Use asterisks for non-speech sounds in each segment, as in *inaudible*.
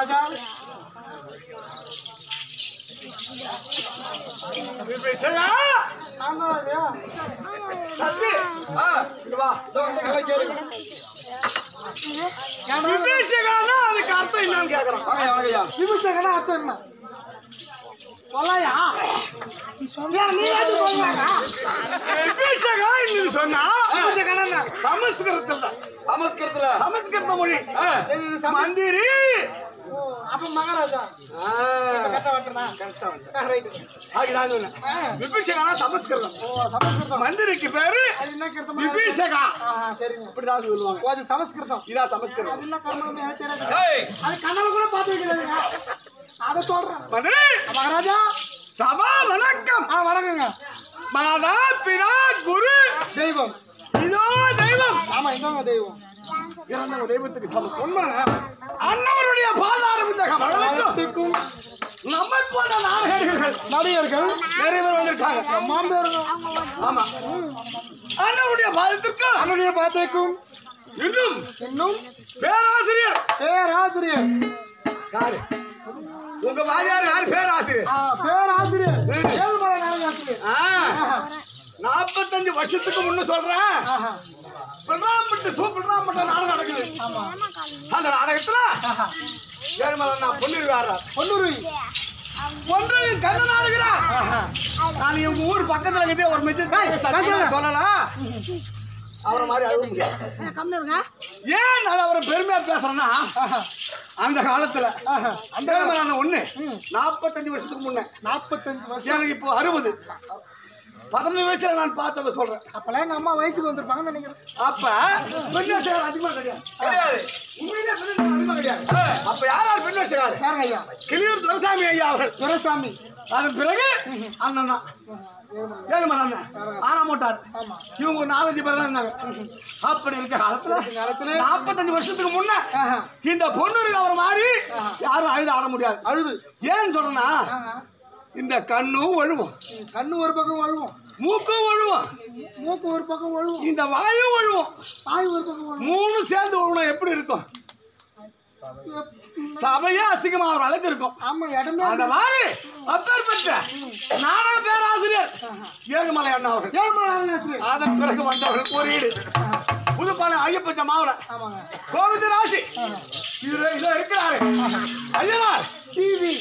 ராஜா அதுக்கு அர்த்தம் என்னன்னு கேக்குறான் விபூஷகனா அர்த்தம் என்ன ஏன் நீ ஏது சொல்றாங்க விபீஷகா என்று சொன்னா விபூஷகனா? சமஸ்கிருதத்துல. சமஸ்கிருதத்துல சமஸ்கிருத மொழி மந்திரி அப்ப மகாராஜா. விபீஷகானா சமஸ்கிருதம். ஓ சமஸ்கிருதம். மந்திரிக்கு பேரு விபீஷகா. இப்படிதான் சொல்லுவாங்க. அது சமஸ்கிருதம். இதான் சமஸ்கிருதம். அது கண்ணால கூட பார்த்து வைக்கிறாங்க அத சொல்றேன். மந்திரி. மகாராஜா. சபா வணக்கம். ஆ வணக்கங்க. மாதா பிதா குரு. தெய்வம். இதோ தெய்வம். ஆமா இதாங்க தெய்வம். இறந்தவங்க தெய்வத்துக்கு சமம். உண்மைங்க அண்ணவருடைய பாதார புத்தகம் வழங்கும் வளர்த்திக்கும். நம்மை போன்ற நாடகர்கள் நடிகர்கள். நிறைய பேர் வந்திருக்காங்க. ஆமா அண்ணவருடைய பாதத்திற்கு. அவனுடைய பாத்திருக்கும் இன்னும். இன்னும். பேராசிரியர். பேராசிரியர். யாரு? உங்க வாதியார் யார் பேராசிரியர்? பேராசிரியர். நாற்பத்தஞ்சு வருஷத்துக்கு முன்ன சொல்றேன் ஆஹா. பிரணாம்பட்டு சூப்பிரணாம்பட்ட நாடகம் நடக்குது. அந்த நாடகத்துல ஆஹா. ஏழுமலை நான் பொன்னுருவி ஒன்று கண்ணன் ஆடுகிறார் ஆஹா. நான் இவங்க ஊர் பக்கத்துல இருக்குது ஒரு மிச்சம். சொல்லலாம் அவரை மாதிரி அழுக முடியாது. ஏன் நான் அவரை பெருமையா பேசுறேன்னா அந்த காலத்துல அந்த ஏழுமலை ஒண்ணு ம். நாற்பத்தஞ்சு வருஷத்துக்கு முன்ன. நாற்பத்தஞ்சு வருஷம். எனக்கு இப்போ அறுபது. பதினஞ்சு வயசுல நான் பார்த்ததை சொல்றேன். அப்பெல்லாம் எங்க அம்மா வயசுக்கு வந்திருப்பாங்கன்னு நினைக்கிறேன். அப்ப பெண் வேஷக்காரர் அதிகமா கிடையாது. கிடையாது. உண்மையிலே பெண் அதிகமா கிடையாது. அப்ப யாரால் பெண் வேஷக்காரர்? யாருங்க ஐயா? கிளியூர் துரசாமி ஐயா அவர்கள். துரைசாமி. அதன் பிறகு அண்ணன் தான். அண்ணன்? ஆனா மாட்டார். இவங்க நாலஞ்சு பேர் தான் இருந்தாங்க. அப்படி இருக்க காலத்துல காலத்துல நாற்பத்தஞ்சு வருஷத்துக்கு முன்ன ஆஹா. இந்த பொண்ணூரில் அவர் மாதிரி யாரும் அழுது ஆட முடியாது. அழுது. ஏன்னு சொல்றேன்னா இந்த கண்ணும் ஒழுவும் கண்ணு ஒரு பக்கம் வழுவும். மூக்கும் ஒழுவும் மூக்கு ஒரு பக்கம் வழுவும். இந்த வாயும் ஒழுவும் தாய் ஒரு பக்கம் வழுவும். மூணு சேர்ந்து ஒழுவும் எப்படி இருக்கும்? சபையே அசிங்கமா ஒரு அளவுக்கு இருக்கும். ஆமா இடமே அந்த மாதிரி அப்பேற்பட்ட நாடக பேராசிரியர் ஏழுமலை அண்ணா அவர்கள். ஏழுமலை நாயகாசிரியர் அதன் பிறகு வந்தவர்கள் ஈடு புதுப்பாளையம் ஐயப்பட்ட ஆமாங்க. கோவிந்த ராசி. இது இதோ இருக்கிறாரு. ஐயனார். டிவி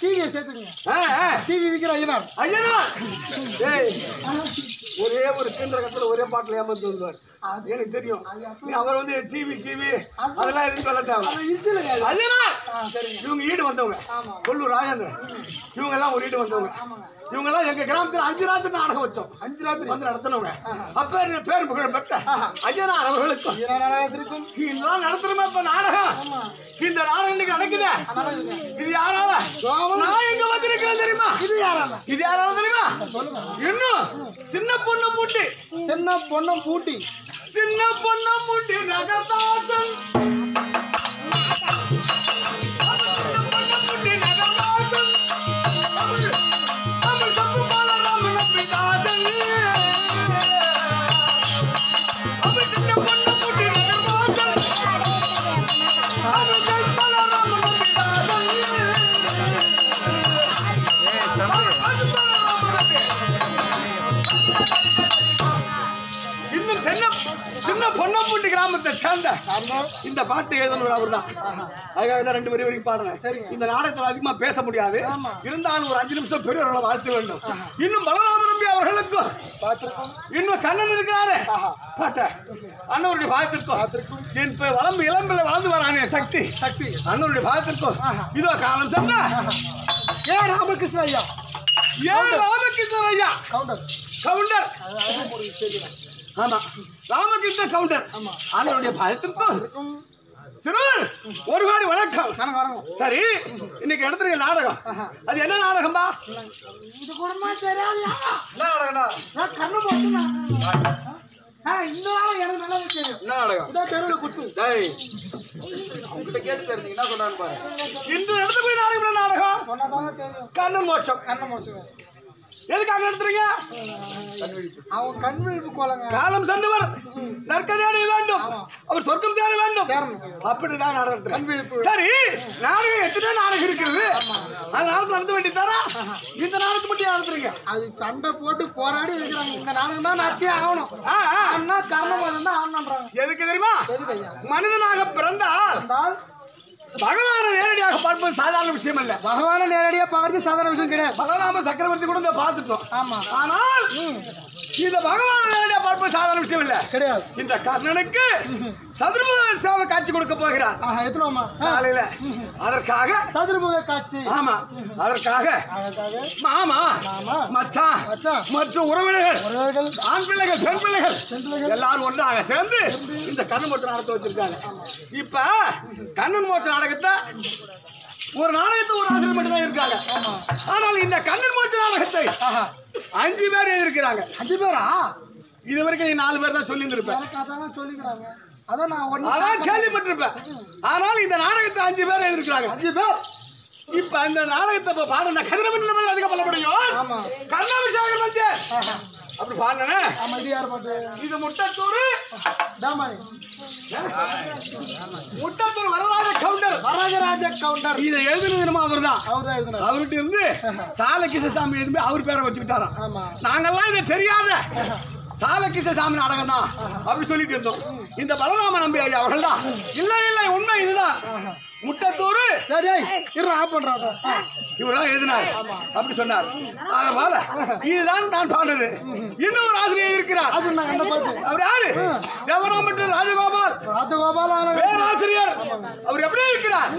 டிவியை ஆ. டிவி விற்கிற ஐயனார். ஐயனார். ஒரே ஒரு கேந்திர கட்டத்துல ஒரே பாட்டுல ஏமாந்து வருவார். எனக்கு தெரியும். நீ அவர் வந்து டிவி டிவி அதெல்லாம் எதுவும் சரிங்க. இவங்க ஈடு வந்தவங்க. கொல்லூர் ராஜேந்திரன். இவங்க எல்லாம் ஒரு ஈடு வந்தவங்க. இவங்க எல்லாம் எங்க கிராமத்துல அஞ்சு ராத்திரி நாடகம் வச்சோம். அஞ்சு ராத்திரி? வந்து நடத்தினவங்க. அப்ப என்ன பேர் புகழ் பெற்ற? ஐயனார் அவர்களுக்கும். இதெல்லாம் நடத்துறோமே இப்ப நாடகம்? இந்த நாடகம் இன்னைக்கு நடக்குது? இது யாரால? நான் எங்க வந்திருக்கிறேன் தெரியுமா? இது யாரால? இது யாரால தெரியுமா? இன்னும் சின்ன பொண்ணு முட்டி. சின்ன பொண்ணும் பூட்டி சின்ன பொண்ணு முட்டி நகர்தாசன் கிராமத்தை சேர்ந்த இந்த பாட்டு எழுதணும் அவர் தான் அதுக்காக தான் ரெண்டு வரி வரைக்கும் பாடுறேன். சரிங்க. இந்த நாடகத்தில் அதிகமா பேச முடியாது. இருந்தாலும் ஒரு அஞ்சு நிமிஷம் பெரியவர்களை வாழ்த்து வேண்டும். இன்னும் பலராம நம்பி அவர்களுக்கும் இன்னும் கண்ணன் இருக்கிறாரு. பாட்ட. அண்ணனுடைய பாகத்திற்கும் என் வளம்பு இளம்பில் வளர்ந்து வரானே சக்தி. சக்தி. அண்ணனுடைய பாகத்திற்கும் இதோ காலம் சொன்ன ஏ ராமகிருஷ்ண ஐயா. ஏன் ராமகிருஷ்ணர் ஐயா. கவுண்டர். கவுண்டர். ஆமா. ராமகிருஷ்ண கவுண்டர் பாகத்திற்கும் இருக்கும் சிறு ஒரு கோடி வணக்கம். சரி இன்னைக்கு நடத்துறீங்க நாடகம். அது என்ன நாடகம்பா? இது கூடமா தெரியாது கண்ணு இந்த நாளும் எனக்கு நல்லா தெரியும் என்ன நாடகம்? இதோ தெருவில் குத்து. டேய் உங்ககிட்ட கேட்டு தெரிஞ்சீங்க என்ன பாரு. இன்று நடத்தக்கூடிய நாடகம் நாடகம்? தெரியும். கண்ணன் மோட்சம். கண்ணை முடிச்சுவேன் எதுக்காக நடத்துறீங்க அவன் கண் விழிப்பு கோலங்க. காலம் சென்றவர் நற்கதையாட வேண்டும். அவர் சொர்க்கம் தேட வேண்டும். அப்படிதான் நாடகம் கண் விழிப்பு. சரி நாடகம் எத்தனை நாடகம் இருக்கிறது அந்த நாடகத்தை நடத்த வேண்டியதாரா இந்த நாடகத்தை மட்டும் நடத்துறீங்க? அது சண்டை போட்டு போராடி இருக்கிறாங்க. இந்த நாடகம் தான் நடத்தியே ஆகணும். அண்ணா கர்ணம் தான் ஆகணுன்றாங்க எதுக்கு தெரியுமா? மனிதனாக பிறந்தால் இருந்தால் பகவானை நேரடியாக பார்ப்பது சாதாரண விஷயம் அல்ல பகவான நேரடியா பார்த்து சாதாரண விஷயம் கிடையாது. பலராம சக்கரவர்த்தி கூட இந்த பார்த்துட்டோம். ஆமா. ஆனால் இந்த பகவானை நேரடியாக பார்ப்பது சாதாரண விஷயம் இல்ல கிடையாது. இந்த கர்ணனுக்கு சதுர்முக சேவை காட்சி கொடுக்க போகிறார். எத்தனோமா காலையில. அதற்காக சதுரமுக காட்சி. ஆமா. அதற்காக மாமா மச்சான் மச்சான் மற்றும் உறவினர்கள் உறவுகள் ஆண் பிள்ளைகள் பெண் பிள்ளைகள். எல்லாரும் ஒன்றாக சேர்ந்து இந்த கண்ணன் மோச்ச நாடகத்தை வச்சிருக்காங்க. இப்ப கண்ணன் மோச்ச நாடகத்தை ஒரு நாடகத்தை ஒரு ஆசிரியர் மட்டும் தான் இருக்காங்க. ஆனால் இந்த கண்ணன் மோச்ச நாடகத்தை அஞ்சு பேர் எழுதியிருக்கிறாங்க. அஞ்சு பேரா? இது வரைக்கும் நீ நாலு பேர் தான் சொல்லி இருந்திருப்ப எனக்கு அதான் சொல்லிக்கிறாங்க. அதான் நான் கேள்விப்பட்டிருப்பேன் ஆனால் இந்த நாடகத்தை அஞ்சு பேர் எழுதியிருக்கிறாங்க. அஞ்சு பேர்? இப்ப அந்த நாடகத்தை பாடுன கதிரவன் நம்ம அதிக பண்ண முடியும். கண்ணாபிஷேகம் வந்து. அப்படி பாடுனே ஆமா இது யார் பாட்டு? இது முட்டத்தூர். முட்டத்தூர் வரராஜ கவுண்டர். வரதராஜ கவுண்டர். இதை எழுதுனது நம்ம அவர் தான் அவர் தான் எழுதினார் அவர்கிட்ட இருந்து *laughs* சால கிருஷ்ணசாமி எழுதி அவர் பேரை வச்சுக்கிட்டாராம். ஆமா. நாங்கெல்லாம் இதை தெரியாத. சால கிருஷ்ணசாமி நாடகம் தான் அப்படி சொல்லிட்டு இருந்தோம். இந்த பலராம நம்பி ஐயா அவர்கள் தான் இல்லை இல்லை உண்மை இதுதான். முட்டத்தூர். இவர்தான் எழுதினார். அப்படி சொன்னார். அதனால இதுதான் நான் பாடுறது. இன்னும் ஒரு ஆசிரியர் இருக்கிறார். அவர் யாரு? தேவராம் மற்றும் ராஜகோபால். ராஜகோபால் பேராசிரியர். அவர் எப்படி இருக்கிறார்.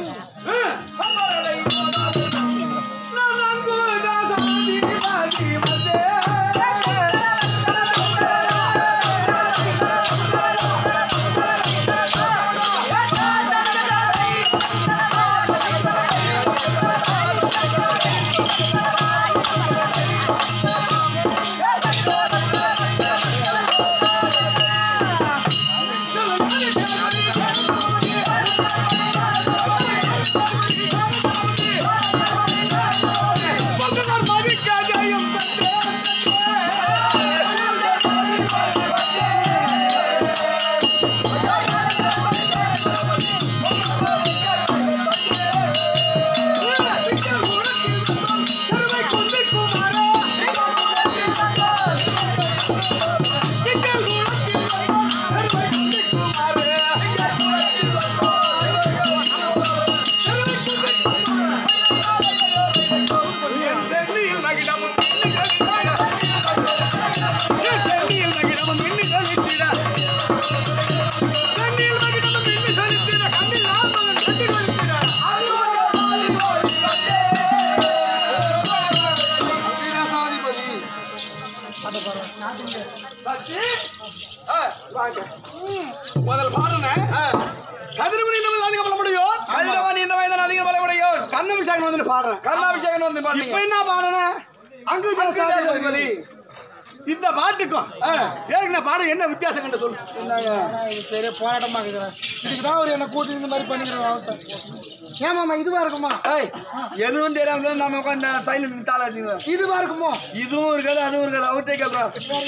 எதுவும் தெரியாம நம்ம உட்காந்து சைலண்ட் தாள அடிங்க இதுவா இருக்குமோ? இதுவும் இருக்காது அதுவும் இருக்காது. அவர்கிட்ட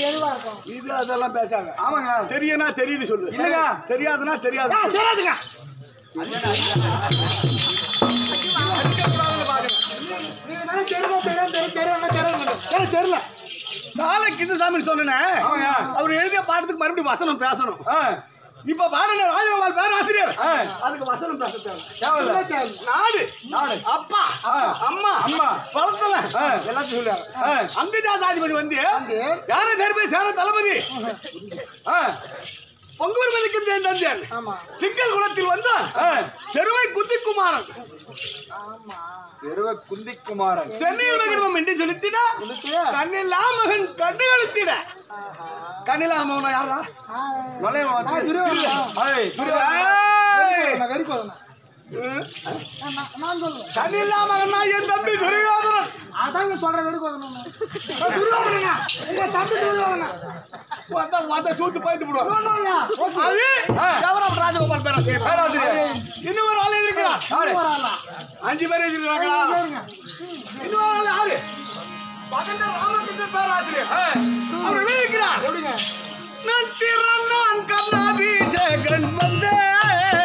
எதுவா இருக்கும்? இது அதெல்லாம் பேசாங்க ஆமாங்க. தெரியும்னா தெரியுன்னு சொல்லு. இல்லைங்க. தெரியாதுன்னா தெரியாது. தெரியாதுங்க. தெரியல சாலை கிருஷ்ணசாமி சொன்னேன். ஆமாங்க. அவர் எழுதிய பாடத்துக்கு மறுபடியும் வசனம் பேசணும். ஆ. இப்ப பாடுன ராஜகோபால் பேராசிரியர். அதுக்கு வசனம் பேச தேவை? நாடு நாடு. அப்பா. அம்மா அம்மா. ஆ. எல்லாத்தையும் சொல்லுவாங்க ஆ அம்பிதாசாதிபதி வந்து யார தெரியுமே சேர தளபதி பொங்கூர் மதிக்கும் தேன் தந்தேன் ஆமா. திங்கள் குலத்தில் வந்தான் ஆ. தெருவை குத்திக்குமாரன் ஆமா. தெருவ குந்திக்குமாரன். சென்னையில் மகன் என்று செலுத்திட? கண்ணில்லா மகன் கண்டு கழுத்திட. கண்ணில்லா மகன் யாரா. நுழைய ஆ, துரியோதனா. நான் வெறி என் தம்பி துரியோதனன் அதாங்க சொல்றேன் வெறி போதும் துருவாங்க தம்பி சூத்து பாய்த்து விடுவான் அது எவரம் ராஜகோபால் பேராசிரியர் பேராசிரியர் இன்னும் ஒரு ஆள் இருக்கிறார் அஞ்சு பேர் இருக்கிறாங்களா இன்னும் ஒரு ஆள் யாரு பகண்ட ராமகிருஷ்ணன் பேராசிரியர் அவர் இருக்கிறார் எப்படிங்க நான் கண்ணாபிஷேகன் வந்தேன்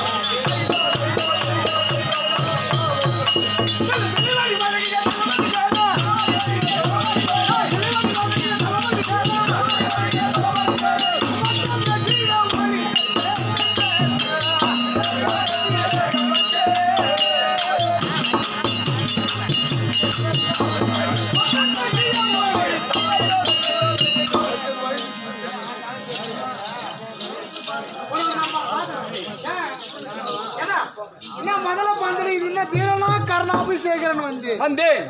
வந்தேன்.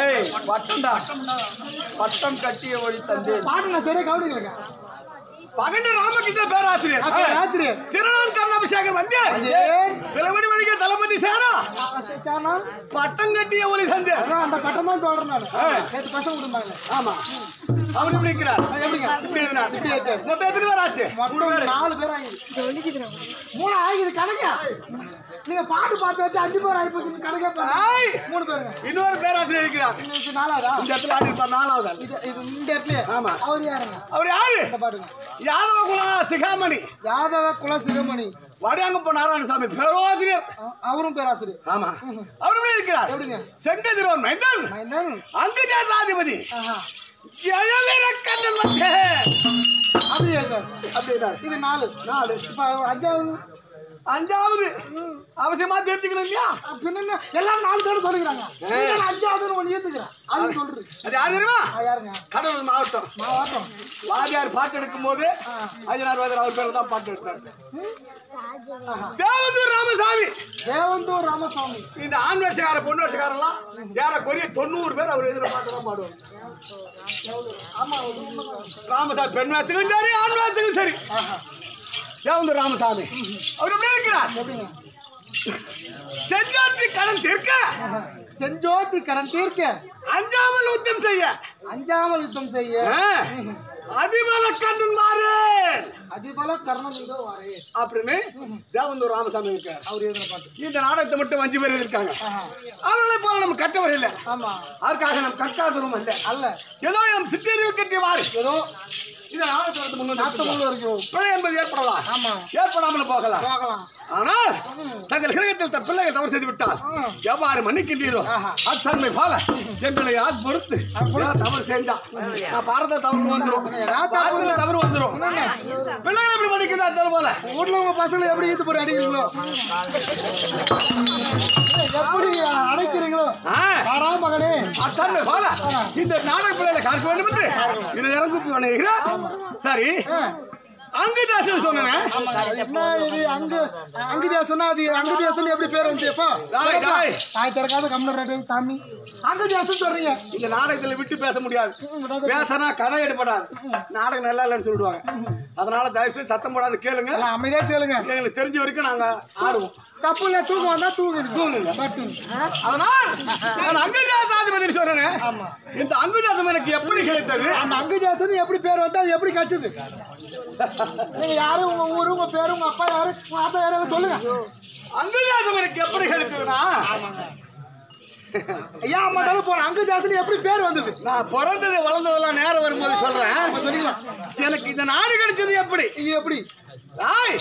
ஏய் பட்டம்டா. பட்டம் கட்டிய ஒளி தந்தேன். பாட்டு சரியா கவனிக்கலங்க பகண்ட ராமகிருஷ்ணன் பேராசிரியர். ஆசிரியர் திறனான் கண்ணாபிஷேகன் வந்தேன். ஏன் திலவடி மணிக்க தளபதி சானா பட்டம் கட்டிய ஒளி சந்தேன் அதான் அந்த பட்டம் தான் சொல்றேன் நான். நேற்று பசங்க கொடுத்தாங்க ஆமா. அவர் இப்படி இருக்கிறார் இப்படி இருக்கிறார். மொத்தம் எத்தனை பேர் ஆச்சு? நாலு பேர் ஆகிது மூணு ஆகிது கணக்கா. நீங்க பாட்டு பார்த்து வச்சு அஞ்சு பேர் ஆகி போச்சு கணக்கே. மூணு பேருங்க. இன்னொரு பேராசிரியர் இருக்கிறார். நாலாவதா? இந்த இடத்துல ஆடி இருப்பார் நாலாவது. இது இது இந்த இடத்துல. ஆமா. அவர் யாருங்க? அவர் யாரு? இந்த பாட்டுங்க. யாதவ குலா சிகாமணி. யாதவ குல சிவமணி வடியாங்கப்ப நாராயணசாமி பேராசிரியர். அவரும் பேராசிரியர். ஆமா. அவர் எப்படி இருக்கிறார். எப்படிங்க? செங்கதிரோன் மைந்தன். மைந்தன். அங்கு தேசாதிபதி ஆஹா ஜெயவீர கண்ணன் வந்து அப்படி இருக்க அப்படிதான் இது அஞ்சாவது. அஞ்சாவது அவசியமா தெரிஞ்சுக்கணும் இல்லையா? பின்ன என்ன? எல்லாரும் நாலு பேரும் நான் அஞ்சாவதுன்னு ஒண்ணு ஏத்துக்கிறேன் அது சொல்றது. அது யாரு தெரியுமா? யாருங்க? கடலூர் மாவட்டம். நான் வாட்டம் வாதியார் பாட்டு எடுக்கும் போது அஜனார் வாதியார் அவர் பேர் தான் பாட்டு எடுத்தார். தேவதூர் ராமசாமி. தேவந்தூர் ராமசாமி. இந்த ஆண் வருஷக்கார பொண்ணு வருஷக்காரெல்லாம் ஏறக்குறைய தொண்ணூறு பேர் அவர் எதிர பாட்டு தான் பாடுவாங்க. ஆமா. ராமசாமி. பெண் வேஷத்துக்கும் சரி ஆண் வேஷத்துக்கும் சரி. தேவந்தூர் ராமசாமி? அவர் எப்படி இருக்கிறார்? செஞ்சாற்றி கடன் தீர்க்க. செஞ்சோத்தி கரண் தீர்க்க. அஞ்சாமல் யுத்தம் செய்ய. அஞ்சாமல் யுத்தம் செய்ய. அதிபல கண்ணன் மாறு அதிபல கர்ணம் இதோ வாரே. அப்படின்னு தேவந்தூர் ராமசாமி இருக்கார். அவர் எழுதின பாட்டு இந்த நாடகத்தை மட்டும் அஞ்சு பேர் இருக்காங்க. அவர்களை போல நம்ம கற்றவர் இல்லை. ஆமா. அதற்காக நம்ம கற்காதரும் அல்ல. அல்ல. ஏதோ எம் சிற்றறிவு கட்டி வாரு. ஏதோ இந்த நாடகத்தை முன்னே இருக்கிறோம் பிழை என்பது ஏற்படலாம். ஆமா. ஏற்படாமல் போகலாம். பார்க்கலாம் ஆனால் தங்கள் கிரகத்தில் தன் பிள்ளைகள் தவறு செய்து விட்டால். எவ்வாறு மன்னிக்கின்றீரோ. அத்தன்மை போல எங்களை யார் பொறுத்து தவறு செஞ்சா. நான் பாரத தவறு தவறு பாரதத்துல தவறு வந்துரும். பிள்ளைகள் எப்படி மன்னிக்கிறா அது போல? வீட்டுல உங்க பசங்களை எப்படி ஈத்து போட்டு அடிக்கிறீங்களோ? எப்படி அடைக்கிறீங்களோ மகனே. அத்தன்மை போல. இந்த நாடக பிள்ளைகளை காக்க வேண்டும் என்று இது இறங்கு பண்ணுகிறேன் சரி. அங்குதாசன் சொன்னேன். என்ன இது? அங்கு அங்கு தேசம்னா அது அங்கு தேசம் எப்படி பேர் வந்து டாய். தாய் திறக்காத கம்மல் ரேட்டு சாமி. அங்கு தேசம் சொல்றீங்க. இந்த நாடகத்துல விட்டு பேச முடியாது. பேசினா கதை எடுபடாது. நாடகம் நல்லா இல்லைன்னு சொல்லிடுவாங்க அதனால தயவு செய்து சத்தம் போடாது கேளுங்க. அமைதியா கேளுங்க. எங்களுக்கு தெரிஞ்ச வரைக்கும் நாங்க ஆடுவோம். தப்பு இல்ல தூக்கம் வந்தா தூங்கிடுங்க தூங்குங்க. அதனால் நான் அங்குஜாசாதிபதி சொல்றேன். இந்த அங்குஜாசம் எனக்கு எப்படி கிடைத்தது? அந்த அங்கு தேசம் எப்படி பேர் வந்தா அது எப்படி கிடைச்சது? நீங்க யாரு உங்க ஊரு உங்க பேரு உங்க அப்பா யாரு உங்க அப்பா யாரு சொல்லுங்க. அங்குஜாசம் எனக்கு எப்படி கிடைத்ததுன்னா ஐயா அம்மா தானே போன. எப்படி பேர் வந்தது? நான் பிறந்தது வளர்ந்ததெல்லாம் நேரம் வரும்போது சொல்றேன். எனக்கு இந்த நாடு கிடைச்சது எப்படி? இது எப்படி? ஆய்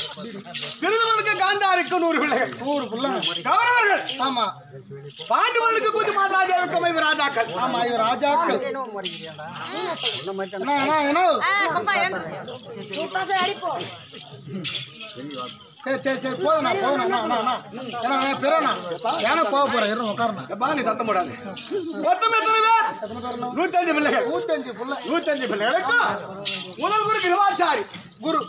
திருவனுக்கு காந்தாருக்கு நூறு பிள்ளைகள் நூறு புள்ளங்க கௌரவர்கள் ஆமா. பாண்டுவனுக்கு குஜு மாதாஜாவுக்கு அமைவு ராஜாக்கள். ஆமா இவர் ராஜாக்கள். சரி சரி சரி போதுண்ணா போதுண்ணா அண்ணா அண்ணா அண்ணா ஏன்னா பெறண்ணா ஏன்னா போக போறேன். இரு உட்காருண்ணா. எப்பா நீ சத்தம் போடாது. மொத்தம் எத்தனை பேர்? நூத்தஞ்சு பிள்ளைகள். நூத்தஞ்சு புள்ள. நூத்தஞ்சு பிள்ளைகளுக்கு முதல் குரு கிருவாச்சாரி குரு.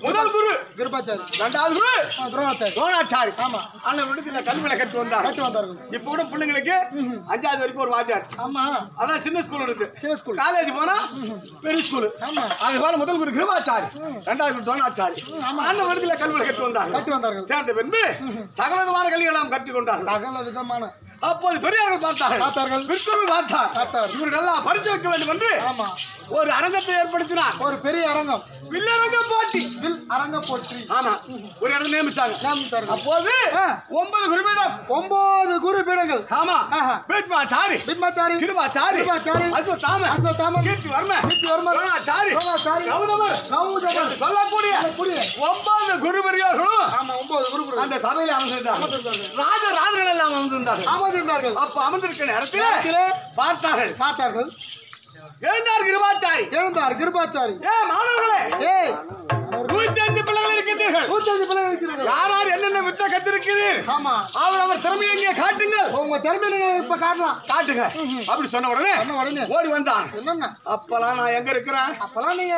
முதல் குரு. கிருபாச்சாரி. இரண்டாவது குரு. துரோணாச்சாரி. துரோணாச்சாரி. ஆமா. அண்ணன் விடுத்துல கல்வியில கட்டு வந்தார். கட்டு வந்தார்கள் இப்ப கூட பிள்ளைங்களுக்கு அஞ்சாவது வரைக்கும் ஒரு வாத்தியார். ஆமா. அதான் சின்ன ஸ்கூல் இருக்கு. சின்ன ஸ்கூல் காலேஜ் போனா பெரிய ஸ்கூல் ஆமா. அது போல முதல் குரு கிருபாச்சாரி. இரண்டாவது குரு துரோணாச்சாரி. அண்ணன் விடுத்துல கல்வியில கட்டு வந்தார். கட்டு வந்தார்கள். சேர்ந்த பின்பு சகலவிதமான கல்விகளை கற்றுக்கொண்டார்கள் சகல விதமான அப்போது பெரியார்கள் பார்த்தார்கள். பார்த்தார்கள். விற்கர்கள் பார்த்தார். பார்த்தார். இவர்களெல்லாம் படிச்சு வைக்க வேண்டும் என்று ஆமா. ஒரு அரங்கத்தை ஏற்படுத்தினார். ஒரு பெரிய அரங்கம். வில்லரங்க போட்டி. வில் அரங்க போற்றி ஆமா. ஒரு இடம் நியமிச்சாங்க. நியமித்தார்கள் அப்போது. ஒன்பது குறிப்பிடம் ஒன்பது குரு பீடங்கள் ஆமா. வேட்பாச்சாரி பிம்பாச்சாரி கிருபாச்சாரி. கிருபாச்சாரி, அஸ்வத்தாம அஸ்வத்தாமன், கீர்த்தி வர்ம கீர்த்திவர்மன், துரோணாச்சாரி துரோணாச்சாரி, கௌதமர். கௌதமர், என்று சொல்லக்கூடிய சொல்லக்கூடிய. ஒன்பது குரு பெரியோர்களும் ஆமா ஒன்பது குரு பீடங்கள் அந்த சபையில அமர்ந்திருந்தார்கள். ராஜ ராஜர்கள் எல்லாம் அமர்ந்திருந்தார்கள். அமர்ந்திருந்தார்கள் அப்ப அமர்ந்திருக்க நேரத்தில் பார்த்தார்கள். பார்த்தார்கள். எழுந்தார் கிருபாச்சாரி. எழுந்தார் கிருபாச்சாரி. ஏ மாணவர்களே! ஏய் நூத்தி பிள்ளைகள் இருக்கின்றீர்கள். நூத்தஞ்சு பிள்ளைகள் இருக்கிறார்கள் யார் யார் என்னென்ன வித்த கத்திருக்கிறீர் ஆமா. அவர் அவர் திறமையை இங்கே காட்டுங்கள். உங்க திறமை நீங்க இப்ப காட்டலாம். காட்டுங்க. அப்படி சொன்ன உடனே சொன்ன உடனே ஓடி வந்தான். என்னங்க? அப்பெல்லாம் நான் எங்க இருக்கிறேன்? அப்பெல்லாம் நீங்க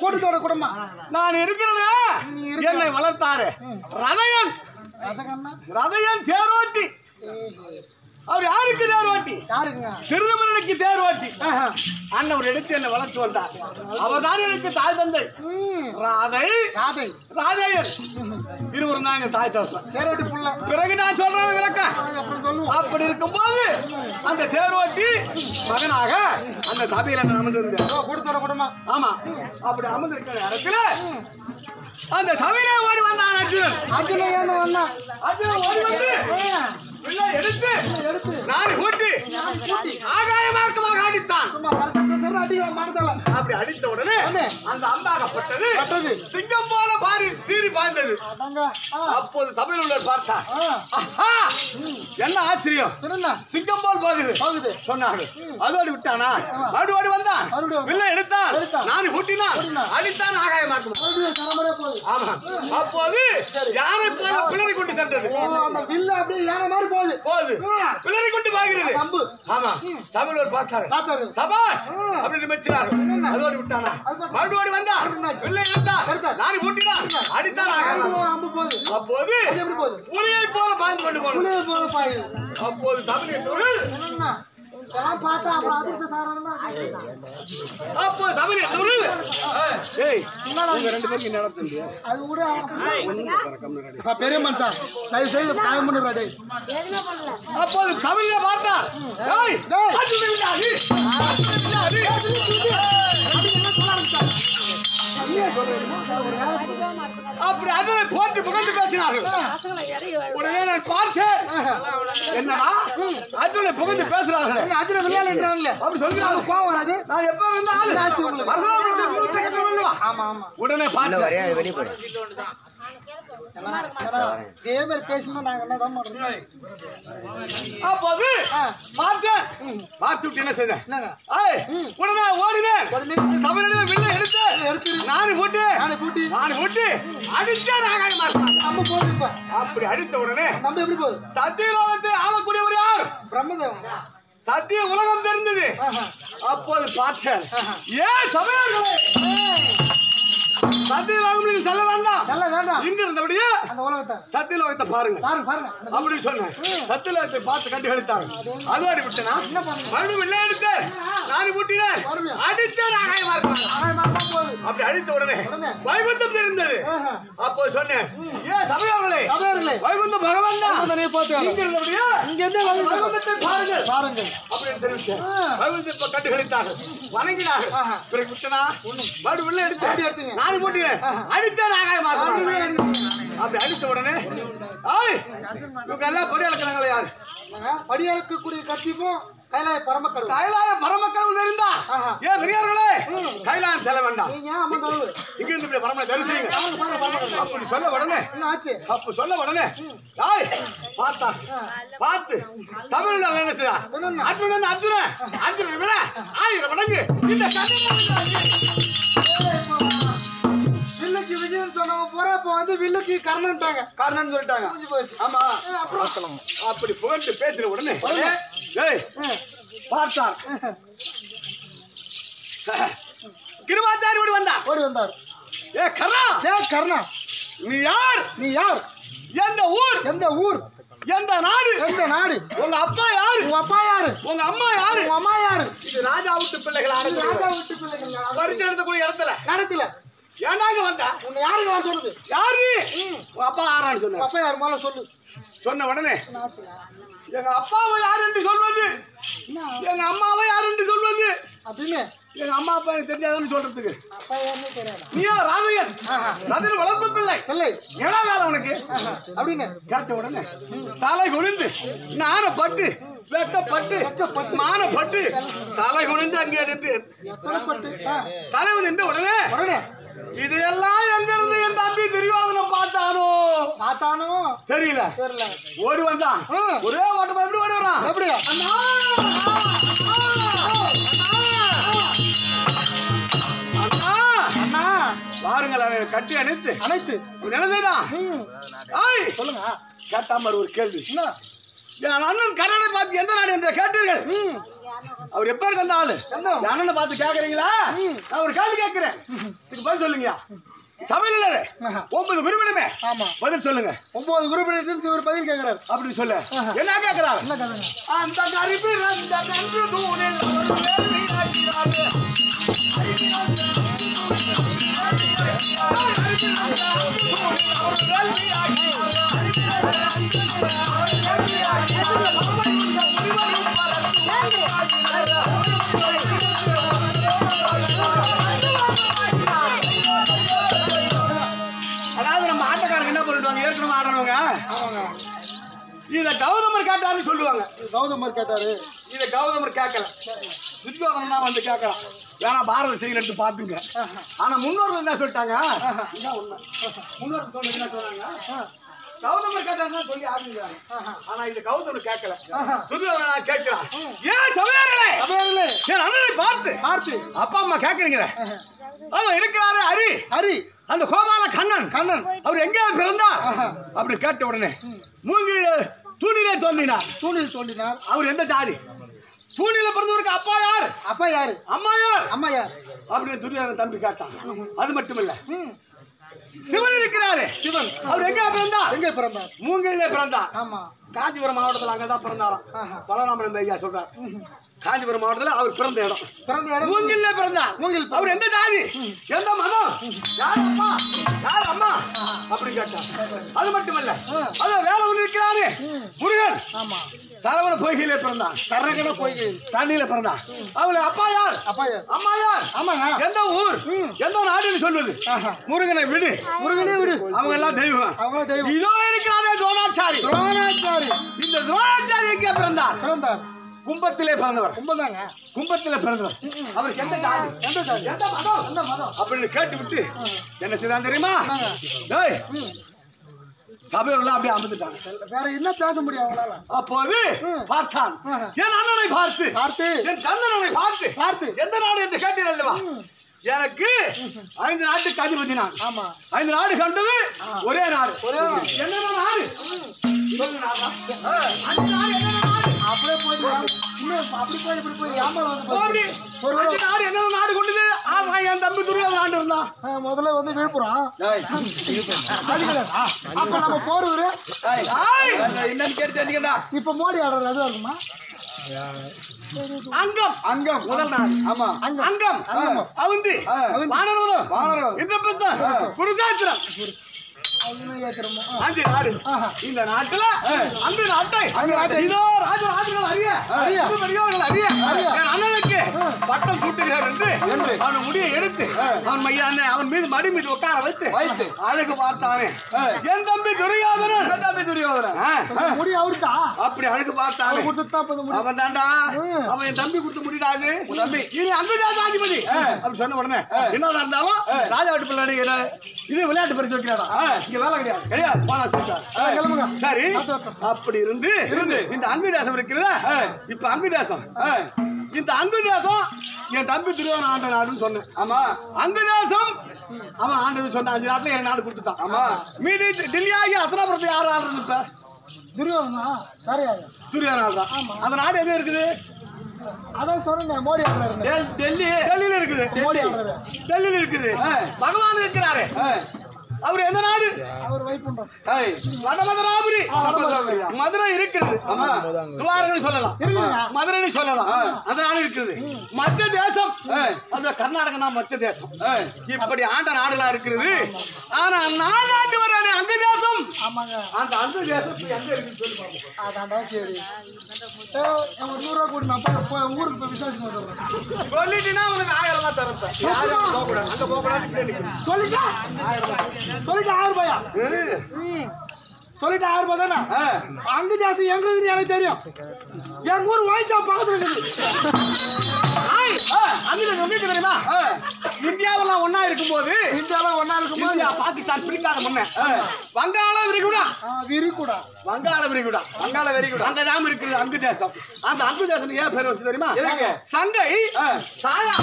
கூட்டத்தோட குடும்பமா. நான் இருக்கிறேனே. என்னை வளர்த்தாரு. ரதையன். ரதையன் தேரோட்டி. அவர் யாருக்கு தேரோட்டி யாருக்குங்க? திருதமரனுக்கு தேரோட்டி ஆஹா. அண்ணன் ஒரு எடுத்து என்னை வளர்த்து வந்தார். அவர் தான் எனக்கு தாய் தந்தை. ராதை. ராதை. ராதையர். இருவரும் தான் எங்க தாய் தந்தை சேரோட்டி புள்ள. பிறகு நான் சொல்றேன் சொல்லுவோம். அப்படி இருக்கும்போது அந்த தேரோட்டி மகனாக அந்த சபையில நான் அமர்ந்திருந்தேன் ஓ, கூட்டத்தோட குடும்பமா. ஆமா. அப்படி அமர்ந்திருக்கிற நேரத்துல அந்த சபையிலே ஓடி வந்தான் அர்ஜுனன். அர்ஜுன ஏன் வந்தா அர்ஜுனன் ஓடி வந்து பிள்ளை எடுத்து எடுத்து. நாடி ஊட்டி ஆகாய மார்க்கமாக அடித்தான். சும்மா சரசர சரசர அடிக்கலாம் மாட்டதால அப்படி அடித்த உடனே அந்த அம்பாகப்பட்டது பட்டது. சிங்கம் போல பாரி சீறி பாய்ந்தது. அப்போது சபையில் உள்ளவர் ஆஹா! என்ன ஆச்சரியம்? என்ன? சிங்கம் போல் போகுது. போகுது. சொன்னாங்க அதோடு விட்டானா? மறுபடி ஓடி வந்தான். மறுபடியும் வந்தான். வில்லை எடுத்தான். ஊட்டினான் ஊட்டினான். அடித்தான் சரமரே போகுது ஆமா. அப்போது யாரை போல பிள்ளரை கொண்டு சென்றது? அந்த வில்லு அப்படியே யானை மாதிரி போகுது. போகுது. பிள்ளரை கொண்டு பாக்குறது அம்பு. ஆமா. சபையில் ஒரு பார்த்தாரு. பார்த்தாரு. சபாஷ் ஆ. அப்படின்னு மெச்சினாரு அதோடு விட்டானா? மறுபடி மறுபடியும் வில்லை எடுத்தான். நான் ஊட்டினான் அடித்தான் அம்பு, அம்பு போகுது. அப்போது அது எப்படி போகுது? புலியை போல பாய்ந்து கொண்டு போனது போல பாயுது அப்போது என்னண்ணா? இதெல்லாம் பார்த்தா அப்புறம் அதிர்ஷ்ட சாரணமா? அப்போ சபையில் அது கூட பெரிய மனுஷன் தயவு செய்து காயம் பண்ணுறா டேய். அப்போது சபையில பார்த்தார் அப்படி அதை போட்டு புகழ்ந்து பேசினார்கள். உடனே நான் பார்த்தேன். என்னடா அர்ஜுனை புகழ்ந்து பேசுறார்களே. அர்ஜுன விளையாடுன்றாங்களே அப்படி சொல்கிறாங்க கோவம் வராது. நான் எப்ப ஆச்சு உங்களுக்கு? இல்லவா? ஆமா ஆமா. உடனே பார்த்தேன். ஏன்னா, ஏன்னா, இதே மாதிரி பேசினா நாங்க என்னதான் பார்த்து விட்டு என்ன ஏய், உடனே ஓடினேன் சபையில வில்ல எடுத்து எடுத்து நானு போட்டு நானே பூட்டி நானு போட்டு அடிச்சேன் ஆகாயமா நம்ம போகுது இப்ப அப்படி அடித்த உடனே நம்ம எப்படி போகுது? சத்தியலோகத்தை ஆளக்கூடியவர் யார்? பிரம்மதேவன். சத்திய உலகம் தெரிந்தது. அப்போது பார்த்தேன். ஏன் சபையர்களே! சத்தியலோகம் நீங்க செல்ல வேண்டாம். நல்லா வேண்டாம். இங்க இருந்தபடியே அந்த உலகத்தை. சத்தியலோகத்தை பாருங்க. பாருங்க பாருங்க. அந்த அப்படி சொன்னேன். சத்தியலோகத்தை பார்த்து கண்டு கழித்தாங்க அதோடு விட்டனா மறுபடியும் இல்லை எடுத்து நான் ஊட்டினேன் மறுபடியும்? அடித்தேன் ஆகாயமா இருக்காங்க அப்படி அடித்த உடனே? வைகுந்தம் தெரிந்தது. அப்போ சொன்னேன் ஏன் சபையார்களே! சபையார்களே. வைகுந்த பகவான் தான். போத்து இங்க இருந்தபடியே இங்க இருந்து வைகுந்தம். வைகுந்தத்தை பாருங்கள். பாருங்கள். அப்படின்னு தெரிவித்தேன். வைகுந்தத்தை இப்ப கண்டு கழித்தார்கள் வணங்கினார்கள் ஆஹா. பிறகு விட்டனா மறுபடியும் உள்ள மறுபடியும் எடுத்து எடுத்தீங்க. நான் போட்டேன் ஆஹா. அடித்தேன் ஆகாயமா மறுபடியும் இருக்காங்க. எடுத்தீங்க. அப்படி அடித்த உடனே ஆய் இவங்க எல்லாம் படி அளக்கிறாங்களே யாரு என்னங்க? படியளக்கக்கூடிய கத்திப்பும் கைலாய பரமக்கடவுள். கைலாய பரமக்கடவுள் தெரிந்தா. ஏன் பெரியார்களே கைலாயம் செல்ல வேண்டாம். இங்க இருந்து இப்படி பரம தரிசிங்க அப்படி சொல்ல உடனே அப்ப சொல்ல உடனே ஆய் பார்த்தா பார்த்து சபையில் என்ன செய்யா? அர்ஜுனன். அர்ஜுனன் அர்ஜுனனை? விட ஆயிரம் மடங்கு. இந்த வில்லுக்கு விஜயன் சொன்னவங்க பூரா இப்போ வந்து வில்லுக்கு கர்ணன்ட்டாங்க. காரணம் சொல்லிட்டாங்க. புரிஞ்சு போச்சு. ஆமா. அப்புறம்? அப்படி புகழ்ந்து பேசின உடனே ஏய் பார்த்தார். கிருபாச்சாரி ஓடி வந்தார் ஓடி வந்தார். ஏ கர்ணா? ஏ கர்ணா? நீ யார்? நீ யார்? எந்த ஊர்? எந்த ஊர்? எந்த நாடு? எந்த நாடு? உங்க அப்பா யாரு? உங்க அப்பா யாரு? உங்க அம்மா யாரு? உங்க அம்மா யாரு? இது ராஜா விட்டு பிள்ளைகள் ராஜா விட்டு பிள்ளைகள். பரிச்சை எடுத்தக்கூடிய இடத்துல. நடத்துல ஏன்டா இங்க வந்த? உன்னை யாருக்கு வர சொல்லுது? யாரு? உங்க அப்பா ஆறான்னு சொன்ன அப்பா யாரு முதல்ல சொல்லு. சொன்ன உடனே? எங்க அப்பாவை யார் என்று சொல்வது எங்க அம்மாவை யார் என்று சொல்வது அப்படின்னு எங்க அம்மா அப்பா எனக்கு தெரியாதுன்னு சொல்றதுக்கு. அப்பா யாருன்னு தெரியாதா நீயா ராமையன் ஆஹா. ரதன் வளர்ப்பு பிள்ளை. இல்லை ஏடா வேலை உனக்கு. அப்படின்னு. கேட்ட உடனே தலை குனிந்து நாணப்பட்டு வெக்கப்பட்டு மானப்பட்டு தலை குனிந்து அங்கே நின்று எத்தனைப்பட்டு ஆ, தலை நின்று உடனே உடனே. இதையெல்லாம் எங்க இருந்து என் தம்பி துரியோதனம் பார்த்தானோ? பார்த்தானோ? தெரியல. தெரியல. ஓடி வந்தான். ஒரே ஓட்டம் எப்படி ஓடி வரான் எப்படி? அண்ணா! அண்ணா! அண்ணா! பாருங்கள் கட்டி அணைத்து. அவன் என்ன செய்தான்? ம், ஆய் சொல்லுங்க. கேட்டாம ஒரு கேள்வி. என்ன? என் அண்ணன் கர்ணனை பார்த்து எந்த நாடு என்று கேட்டீர்கள்? அவர் எப்ப இருக்க அந்த ஆளு? அண்ணனை பார்த்து கேக்குறீங்களா. நான் ஒரு கேள்வி கேட்கிறேன் இதுக்கு பதில் சொல்லுங்க சபையில் ஆஹா. ஒன்பது குறிப்பிடமே ஆமா. பதில் சொல்லுங்க. ஒன்பது குரூப் இவர் பதில் கேட்கிறார் அப்படி சொல்லு. என்ன கேட்கிறாரு அந்த கருப்பு ரந்த நன்று தூணில் அவர் இத கௌதமர் கேட்டாருன்னு சொல்லுவாங்க. கௌதமர் கேட்டாரு. இத கௌதமர் கேட்கல. துரியோதனன் தான் வந்து கேட்கறான் வேணா பாரத செய்கிற எடுத்து பாத்துங்க. ஆனா முன்னோர்கள் என்ன சொல்லிட்டாங்க? முன்னோர்கள் சொன்னது என்ன சொன்னாங்க? கௌதமர் கேட்டாருன்னு சொல்லி ஆரம்பிக்கிறாங்க. ஆஹா. ஆனா இது கௌதமர் கேட்கல. துரியோதனா கேட்கிறான். ஏன் சமையர்களே சபையார்களே! என் அண்ணனை பார்த்து. பார்த்து. அப்பா அம்மா கேட்கறீங்களே? ஆஹா. அவன் இருக்கிறாரு ஹரி ஹரி அந்த கோபால கண்ணன். கண்ணன். அவர் எங்கே பிறந்தார். அப்படி கேட்ட உடனே மூங்கில தூணிலே தோன்றினார். தூணில் தோண்டினார் அவர் எந்த ஜாதி? தூணில பிறந்தவருக்கு அப்பா யார்? அப்பா யாரு? அம்மா யார்? அம்மா யார்? அப்படின்னு துரியோதன தம்பி கேட்டான். அது மட்டும் இல்ல சிவன் இருக்கிறாரு. சிவன். அவர் எங்க பிறந்தார். எங்கே பிறந்தார்? மூங்கிலே பிறந்தார். ஆமா. காஞ்சிபுரம் மாவட்டத்துல அங்கதான் பிறந்தாராம். பலராமன் ஐயா சொல்றார். காஞ்சிபுரம் மாவட்டத்துல அவர் பிறந்த இடம். பிறந்த இடம்? மூங்கில்ல பிறந்தார். மூங்கில். அவர் எந்த ஜாதி? எந்த மதம்? யார் அம்மா? யார் அம்மா? அப்படி கேட்டார். அது மட்டுமல்ல. அது வேலை ஒண்ணு இருக்கிறாரு. முருகன். ஆமா. சரவண பொய்கையிலே பிறந்தான் சரகன போய்கள் தண்ணியில பிறந்தான் அவளை அப்பா யார்? அப்பா யார்? அம்மா யார்? ஆமாங்க எந்த ஊர். எந்த நாடுன்னு சொல்லுது. முருகனை விடு. முருகனே விடு. அவங்க எல்லாம் தெய்வம். அவங்க தெய்வம். இதோ இருக்கிறாரே துரோணாச்சாரி. துரோணாச்சாரி. இந்த துரோணாச்சாரி எங்கே பிறந்தார்? பிறந்தார். கும்பத்திலே பிறந்தவர். கும்பதாங்க கும்பத்திலே பிறந்தவர். அவருக்கு எந்த ஜாதி? எந்த ஜாதி? எந்த மதம்? எந்த மதம்? அப்படின்னு கேட்டு விட்டு என்ன செய்தான் தெரியுமா. டேய் ம். சபையோர்லாம் அப்படியே அமர்ந்துட்டாங்க. வேற என்ன பேச முடியும் அவங்களால? அப்போது. பார்த்தான். என் அண்ணனை பார்த்து. பார்த்து. என் கண்ணனை பார்த்து. பார்த்து. எந்த நாடு என்று கேட்டீர்கள் அல்லவா? எனக்கு ஐந்து நாட்டுக்கு அதிபதி நான். ஆமா. ஐந்து நாடு கண்டது ஒரே நாடு. ஒரே நாடு. என்னென்ன நாடு? சொல்லுங்க நாடா. அப்படியே போய் இன்னும் அப்படி போய் இப்படி போய் ஏமால வந்து அப்படி போச்சு. ஒரு அஞ்சு நாடு கொண்டது? ஆமா என் தம்பி துரியோதன நாடு இருந்தான் முதல்ல வந்து விழுப்புரம். அது கிடையாதா? அப்ப நம்ம என்னன்னு கேட்டு இப்ப மோடி ஆடுறது அதுவா இருக்குமா அங்கம். அங்கம். முதல் ஆமா. அங்கம். அங்கம். அவுந்தி. வானரவதம் அதுன்னு ஏக்கிறோமோ ஆ. அஞ்சு நாடு. இந்த நாட்டுல அந்த நாட்டை அந்த நாட்டை. இதோ ராஜ ராஜர்கள் அறிய. அறிய. பெரியவர்கள் அறிய. என் அண்ணனுக்கு. பட்டம் சூட்டுகிறார் என்று அவன் முடியை எடுத்து அவன் மைய அண்ணன் அவன் மீது மடி மீது உட்கார வைத்து. அழகு பார்த்தானே. என் தம்பி துரியோதனன். தம்பி துரியோதனன். அந்த முடி அவருக்கா அப்படி அழகு பார்த்தானே. அவன் தாண்டா. அவன் என் தம்பி கொடுத்து முடியாது உன் தம்பி. இனி அங்க ஜாதிபதி அப்படி சொன்ன உடனே என்னதான் இருந்தாலும் ராஜா வீட்டு பிள்ளை என்ன இது விளையாட்டு பரிசு வைக்கிறாடா வேலை கிடையாது. கிடையாது கிளம்புங்க. சரி. அப்படி இருந்து இருந்து. இந்த அங்கு தேசம் இருக்கிறதா ஆ. இப்ப அங்கு தேசம் ஆ, இந்த அங்கு தேசம் என் தம்பி திருவான ஆண்ட நாடுன்னு சொன்னேன். ஆமா. அங்கு தேசம் அவன் ஆண்டது சொன்ன அஞ்சு நாட்டுல என் நாடு கொடுத்துட்டான். ஆமா. மீதி டெல்லி ஆகி அத்தனாபுரத்து யார் ஆடுறது இப்ப? துரியோதனா? துரியோதன அந்த நாடு எங்க இருக்குது? அதான் சொன்னேன் மோடி டெல்லி. டெல்லியில இருக்குது. மோடி ஆடுறாரு. டெல்லியில இருக்குது. ஆ. பகவான் இருக்கிறாரு. அவர் எந்த நாடு? அவர் வைப்புண்டம் வடமதுராபுரி மதுரை இருக்கிறது துவாரகன்னு சொல்லலாம். மதுரைன்னு சொல்லலாம். அந்த நாடு இருக்கிறது மற்ற தேசம். அந்த கர்நாடகா மற்ற தேசம். இப்படி ஆண்ட நாடுலாம் இருக்கிறது ஆனா நான் ஆண்டு வர்றேன் அந்த தேசம். அந்த அந்த தேசம் எங்க இருக்குன்னு சொல்லி அதான்டா சரி. ஒரு நூறுரூவா கூட்டி ஊருக்கு போய் விசாரிச்சு வந்துடுறேன். சொல்லிட்டீங்கன்னா உனக்கு ஆயிரம் ரூபாய் தரப்பேன் அங்கே போகக்கூடாது. அங்கே போகக்கூடாது சொல்லிட்டா ஆயிரம் ரூபாய் சொல்லிட்டா ஆயிரம் ரூபாயா. சொல்லிட்டு ஆயிரம் ரூபாய் தானே. அங்க ஜாஸ்தி எங்க இருக்குன்னு எனக்கு தெரியும். எங்க ஊர் வாய்ச்சா பக்கத்துல இருக்குது. தெரியுமா. இந்தியாவெல்லாம் ஒண்ணா இருக்கும்போது இந்தியாவில் ஒன்னா இருக்கும்போது பாகிஸ்தான் பிடிக்காத முன்ன வங்காள விரிகுடா. ஆ, விரி கூட வங்காள விரிகுடா. வங்காள வெரி குட் அங்க தான் இருக்குது அங்கு தேசம். அந்த அங்கு தேசம் ஏன் பேர் வச்சு தெரியுமா? சங்கை. சாயா.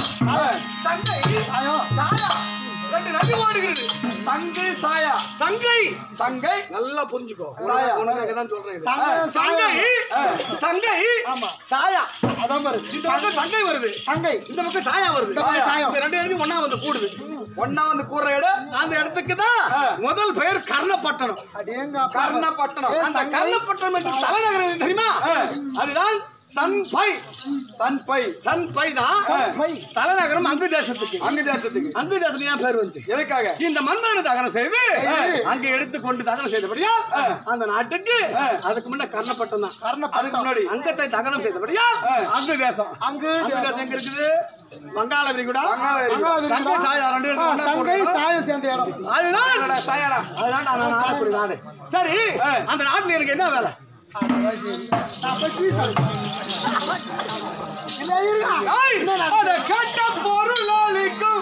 சங்கை. சாயா. ரெண்டு நதி ஓடுகிறது. சங்கு சாயா. சங்கை. சங்கை. நல்லா புரிஞ்சுக்கோ. சாயா. உனக்கு தான் சொல்றேன் இது. சங்கை சங்கை சாயா. சங்கை. ஆமா. சாயா. அதான் பாரு. இந்த பக்கம் சங்கை வருது. சங்கை. இந்த பக்கம் சாயா வருது. இந்த ரெண்டு இடத்துக்கு ஒண்ணா வந்து கூடுது. ஒன்னா வந்து கூற இடம் அந்த இடத்துக்கு தான். முதல் பெயர் கர்ணப்பட்டணம். கர்ணப்பட்டணம். அந்த. கர்ணப்பட்டணம் என்று தலைநகரம் தெரியுமா. அதுதான் சன்பை சன் பை. சன்பை தான் சன்பை. தலைநகரம் அங்கு தேசத்துக்கு. அங்கு தேசத்துக்கு. அங்கு தேசத்துல ஏன் பேர் வந்துச்சு? எதுக்காக? இந்த மன்மதனை தகனம் செய்து. அங்க எடுத்து கொண்டு தகனம் செய்தபடியா அந்த நாட்டுக்கு. அதுக்கு முன்ன கர்ணப்பட்டம் தான். கர்ணப்பட்டம். முன்னாடி. அங்கத்தை தகனம் செய்தபடியா. அங்கு தேசம். அங்கு அங்கு தேசம். தேசம் எங்க இருக்குது? வங்காள விரிகுடா சங்கை சாயா ரெண்டு சங்கை சாய சேர்ந்த இடம். அதுதான். அதுதான் நான் சரி அந்த நாட்டுல எனக்கு என்ன வேலை? கட்ட பொருளாளிக்கும்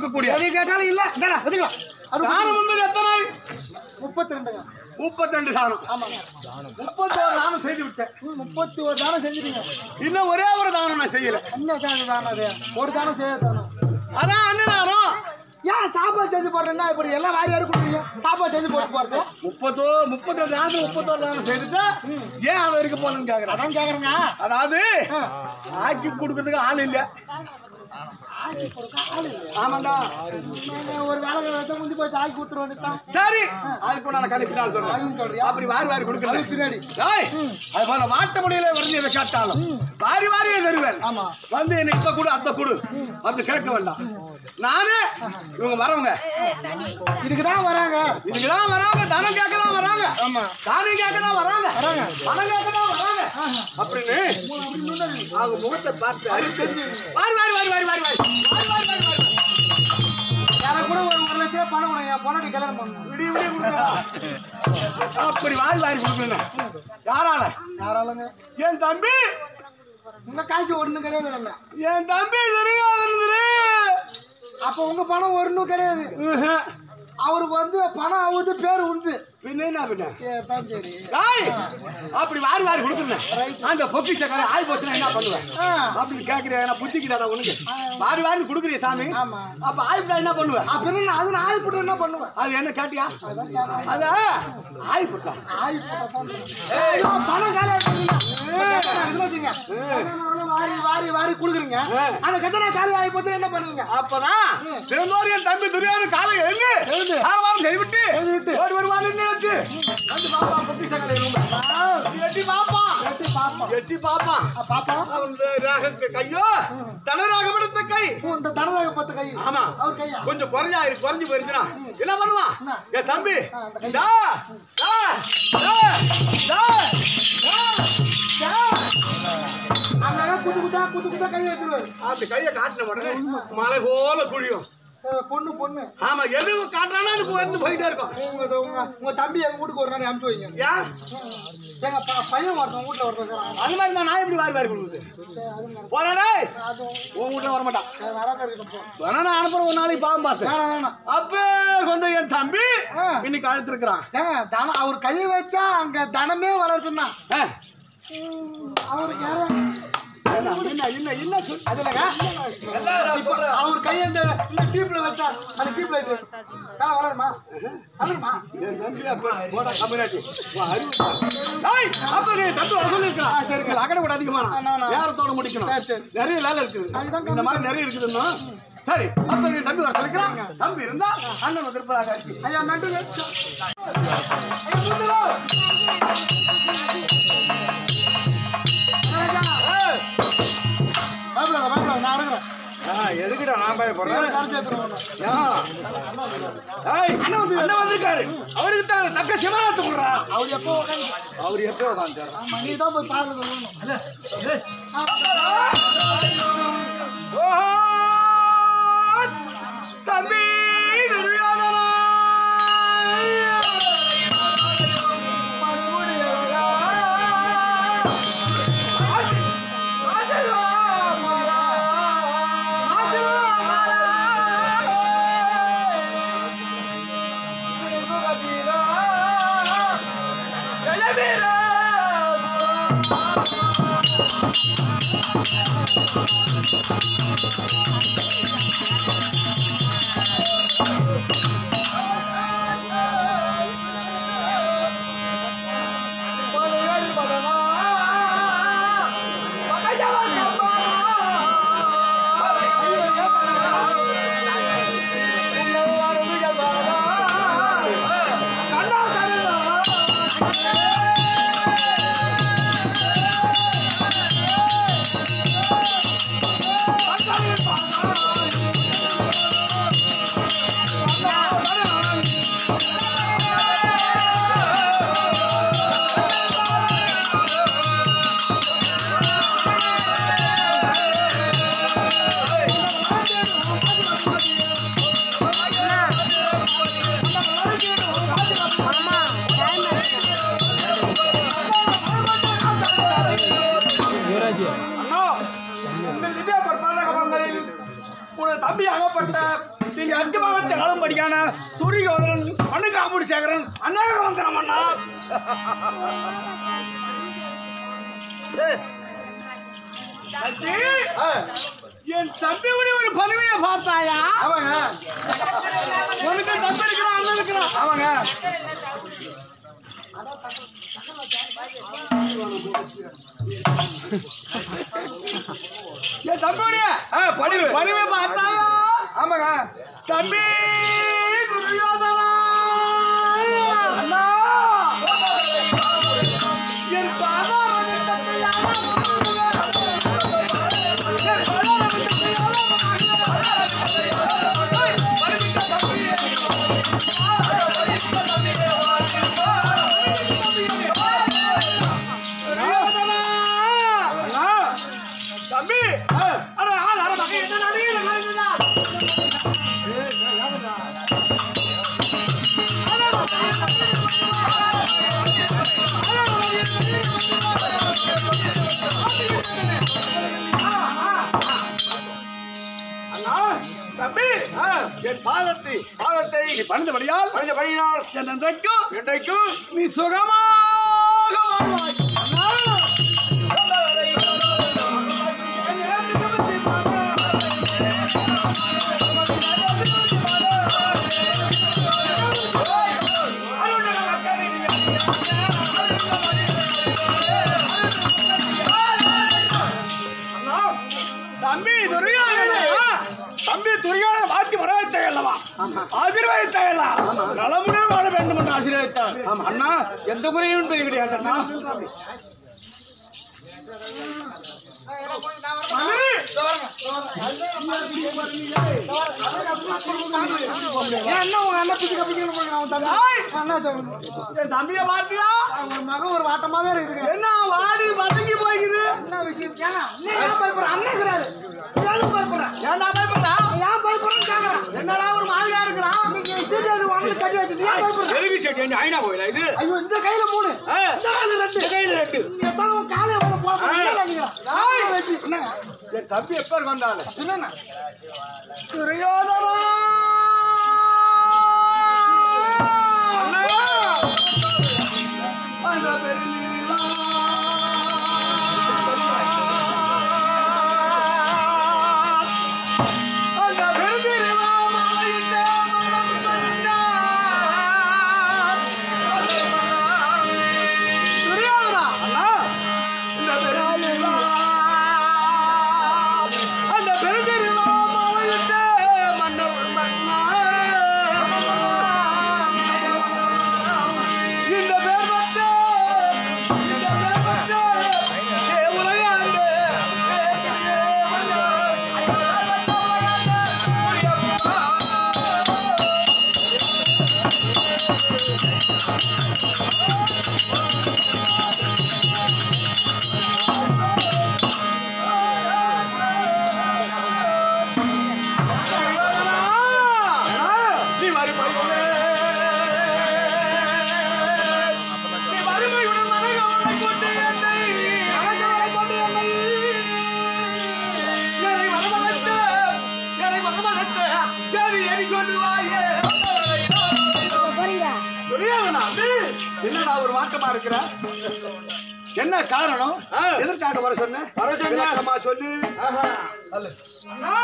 கொடுக்கக்கூடிய. எது கேட்டாலும் இல்ல. இந்தாடா. அது தானம் என்பது எத்தனை? முப்பத்தி ரெண்டுங்க முப்பத்தி ரெண்டு தானம். ஆமாங்க. முப்பத்தோரு தானம் செய்து விட்டேன். முப்பத்தி ஒரு தானம் செஞ்சுட்டீங்க. இன்னும் ஒரே ஒரு தானம் நான் செய்யல. என்ன தானம் தானம் அது? ஒரு தானம் செய்ய தானம். அதான் அண்ணனாரும் ஏன் சாப்பாடு செஞ்சு போடுறேன்னா இப்படி எல்லாம் வாரி யாரு கொடுக்குறீங்க? சாப்பாடு செஞ்சு போட்டு போறது? முப்பத்தோ முப்பத்தி ரெண்டு தானத்துல முப்பத்தோரு தானம் செய்துட்டா ஏன் அதை வரைக்கும் போகணும்னு கேக்குறேன் அதான் கேக்குறேங்க. அதாவது. ஆக்கி கொடுக்கறதுக்கு ஆள் இல்ல. ஆமாண்டா. ஒரு வேலை வச்சா முடிஞ்சு போய் ஆக்கி கொடுத்துரு வேண்டியதான் சரி. அதுக்கு நான் சொல்றேன் அதுவும் சொல்றியா? அப்படி வாரி வாரி கொடுக்கறது பின்னாடி. அது போல வாட்ட முடியல வந்து இதை கேட்டாலும். வாரி வாரியே தருவேன். ஆமா. வந்து என்ன இப்ப கொடு அத்த கொடு. அப்படி கேட்க வேண்டாம். நானு? இவங்க வரவங்க. இதுக்கு தான் வராங்க. இதுக்குதான் வராங்க. தனம் கேட்க தான் வராங்க. ஆமா. தானம் கேட்க தான் வராங்க. வராங்க. பணம் கேட்க தான் வராங்க. அப்படின்னு அவங்க முகத்தை பார்த்து அது தெரிஞ்சு வாரி வாரி வாரி வாரி வாரி வாரி. வாரி வாரி வாரி வாரி. எனக்கு கூட ஒரு ஒரு லட்சம் ரூபாய் பணம் கொடுங்க. என் பொண்ணாடி கல்யாணம் பண்ணணும். விடிய விடிய கொடுக்கறா. அப்படி வாரி வாரி கொடுக்கணும் யாரால? யாராலுங்க? என் தம்பி. உங்க காய்ச்சி ஒண்ணும் கிடையாது என் தம்பி தெரியாது அப்ப உங்க பணம் ஒண்ணும் கிடையாது. அவருக்கு வந்து பணம் ஆகுது பேர் உண்டு. பின்னா பின்ன அப்படி வாரி வாரி கொடுத்துருந்தேன் அந்த பொக்கிச்சக்கார ஆய் போச்சுன்னா என்ன பண்ணுவேன் அப்படின்னு கேட்கிறேன் நான் புத்திக்குதாடா உனக்கு. வாரி வாரி கொடுக்குறிய சாமி? அப்ப ஆய்ப்புடா என்ன பண்ணுவேன் அப்புறம் அது ஆய்ப்புட என்ன பண்ணுவேன் அது என்ன கேட்டியா? அத ஆய்ப்புட்டா பணம் காலியாக வாரி வாரி வாரி குடுக்குறீங்க. அந்த கத்தனா காலி ஆகி போச்சு என்ன பண்ணுவீங்க? அப்பதான் திருந்தோரியன் தம்பி துரியாவின் காலை எழுந்து ஆரவாரம் செய்துவிட்டு செய்துவிட்டு. ஒரு வருவான் வந்து பாப்பா எட்டி பாப்பான் எட்டி பாப்போம் எட்டி பாப்பான் ஆ, பாப்போம் அவன் ராக கையோ தனராக எடுத்த கை இந்த கை. ஆமா. அவர் கையா? கொஞ்சம் குறைஞ்சா இருக்கு குறைஞ்சு போயிருச்சுனா என்ன? பண்ணுவான்? என் தம்பி அந்த. டா, டா, டா, குத்து குத்தா குத்து குத்தா கை வச்சிருவாரு. அப்படி கையை காட்டின உடனே மலை போல குழியும். பொண்ணு பொண்ணு. ஆமா எது காட்டுறானோ அது வந்து போயிட்டே இருக்கும். உங்க உங்க தம்பி எங்க வீட்டுக்கு ஒரு நாள் அனுப்பிச்சு வைங்க. ஏன் எங்க பையன் ஒருத்தன் வீட்டுல ஒருத்தன் அது மாதிரி நான் எப்படி வாரி வாரி கொடுக்குது அது உன் வீட்டுல வர மாட்டான் சரி, வராத இருக்கட்டும் போ. வேணா நான் அனுப்புறேன் ஒரு நாளைக்கு பாவம் பார்த்தேன் அப்ப வந்து என் தம்பி. இன்னைக்கு அழுத்திருக்கிறான். தனம் அவர் கையை வச்சா அங்க தனமே வளருதுன்னா ஆ. அவருக்கு யாரும் என்ன என்ன அதுலங்க அவர் கையை இந்த டீப்ல வச்சா அந்த டீப் லைட் நல்லா வளருமா? வளருமா? போடா கம்யூனிட்டி டேய் அப்ப நீ தட்டு வர சொல்லிருக்கலாம் சரிங்க. அக்கறை கூட நான். நேரத்தோட முடிக்கணும். நிறைய வேலை இருக்குது. இந்த மாதிரி நிறைய இருக்குதுன்னா சரி அப்ப நீ தம்பி வர தம்பி இருந்தா அண்ணன் திருப்பதாக ஐயா மெண்டல் எதுக்குடா நான் அண்ணன் வந்து அண்ணன் வந்திருக்காரு. அவருக்கு தான் தக்க சிவனாத்து கொடுறா. அவர் எப்போ அவர் எப்போ உட்காந்துட்டாரு? நீ தான் போய் சொல்லணும். தம்பி துரியோதனா! Thank you. ஏய், தம்பி, என் தம்பியுடைய ஒரு பதவியை பார்த்தாயா? ஆமாங்க. உனக்கு தம்பி இருக்கிறான் அண்ணன் இருக்கிறான் ஆமாங்க. என் தம்பியுடைய ஆ படிவு. பதவியை பார்த்தாயா? ஆமாங்க. தம்பி துரியோதனா. அண்ணா என் தம்பி என் பாதத்தை பாதத்தை பணிந்தபடியால் பணிந்த பணியினால் என்றைக்கும் என்றைக்கும் நீ சுகமாக வாழ்வாய். அல்லவா ஆசீர்வதித்த அல்ல நலமுடன் வாழ வேண்டும் என்று அண்ணா எந்த குறையும் கிடையாது அண்ணா. தம்பியை பார்த்தியா? ஒரு மகன் ஒரு வாட்டமாவே இருக்குதுங்க என்ன வாடி வதங்கி போய்க்குது? என்ன விஷயம்? ஏன்னா பயப்படுற அண்ணன் இருக்கிறாரு. ஏன் பயப்படுற? என்னடா ஒரு மாதிரியா கட்டி? எதுக்கு செடி என்ன ஐநா கோயிலா இது? ஐயோ இந்த கையில மூணு. இந்த கையில ரெண்டு. இந்த கையில ரெண்டு. எத்தனை உன் காலை நீங்க? வெட்டி. என் தம்பி எப்ப? துரியோதனா! அண்ணா! அந்த பெருநிலா. நீ என்னடா ஒரு மாற்றமா இருக்கிற? என்ன காரணம். எதற்காக வர சொன்ன? வர. விளக்கமா சொல்லு. அண்ணா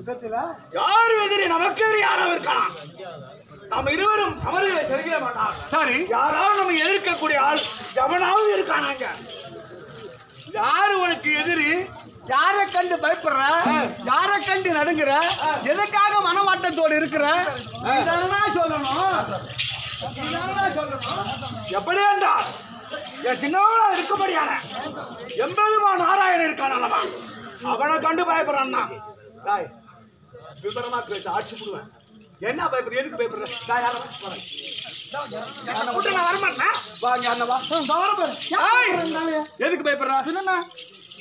யுத்தத்தில யார் எதிரி? நமக்கு எதிரி யாராவது இருக்கலாம் நாம் இருவரும் சமரிகளை செலுத்த மாட்டார் சரி. யாராவது நம்ம எதிர்க்கக்கூடிய ஆள் எவனாவது இருக்கானாங்க யாரு உனக்கு எதிரி? யாரை கண்டு பயப்படுற? யாரை கண்டு நடுங்குற? எதுக்காக மனமாட்டத்தோடு இருக்கிற? இதெல்லாம் சொல்லணும். எப்படி என்றால் என் சின்னவனா இருக்கும்படியான எண்பதுமா நாராயணன் இருக்கான் அல்லவா? அவனை கண்டு பயப்படுறான்னா டாய் விபரமா பேச ஆட்சி போடுவேன் என்ன பயப்படுற எதுக்கு பயப்படுற நான் வரமாட்டேன். வா இங்க அண்ணா வா இந்த வரேன் பாரு. ஏய்! ஏன் நாளைய? எதுக்கு பயப்படுற என்னண்ணா?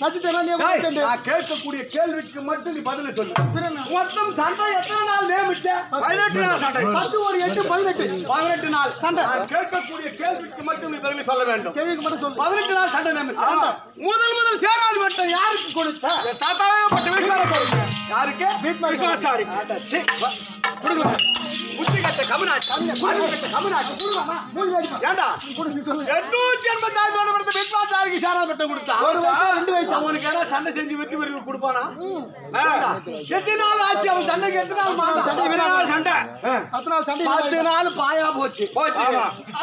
நட்சத்திரம் நீ நான் கேட்கக்கூடிய கேள்விக்கு மட்டும் நீ பதில் சொல்லு? மொத்தம் சண்டை எத்தனை நாள் பதினெட்டு நாள் சண்டை. பத்து ஒரு எட்டு பதினெட்டு. பதினெட்டு. நாள். சண்டை. நான் கேட்கக்கூடிய கேள்விக்கு மட்டும் நீ பதில் சொல்ல வேண்டும். கேள்விக்கு மட்டும் சொல்லு. பதினெட்டு நாள் சண்டை நியமிச்சா ஆமா. முதல் முதல் சேராதி வட்டம் யாருக்கு கொடுத்த? தாத்தாவே பட்ட விஸ்வாசம் யாருக்கு? விஸ்வாசாரி. கொடுக்கலாம். புத்தி கட்ட கமனாட்சி கமனாட்சி ஏண்டா? எண்ணூத்தி எண்பத்தி விஸ்வாசாரிக்கு சேராதி வட்டம் கொடுத்தா? ஒரு வயசு ரெண்டு வயசு. அவனுக்கு ஏதாவது சண்டை செஞ்சு வெற்றி பெறுவி கொடுப்பானா? எத்தனை நாள் ஆச்சு? அவன் சண்டைக்கு எத்தனை நாள் மாறா? சண்டை நாள் சண்டை. பத்து நாள் சண்டை பத்து நாள் பாயா போச்சு. போச்சு.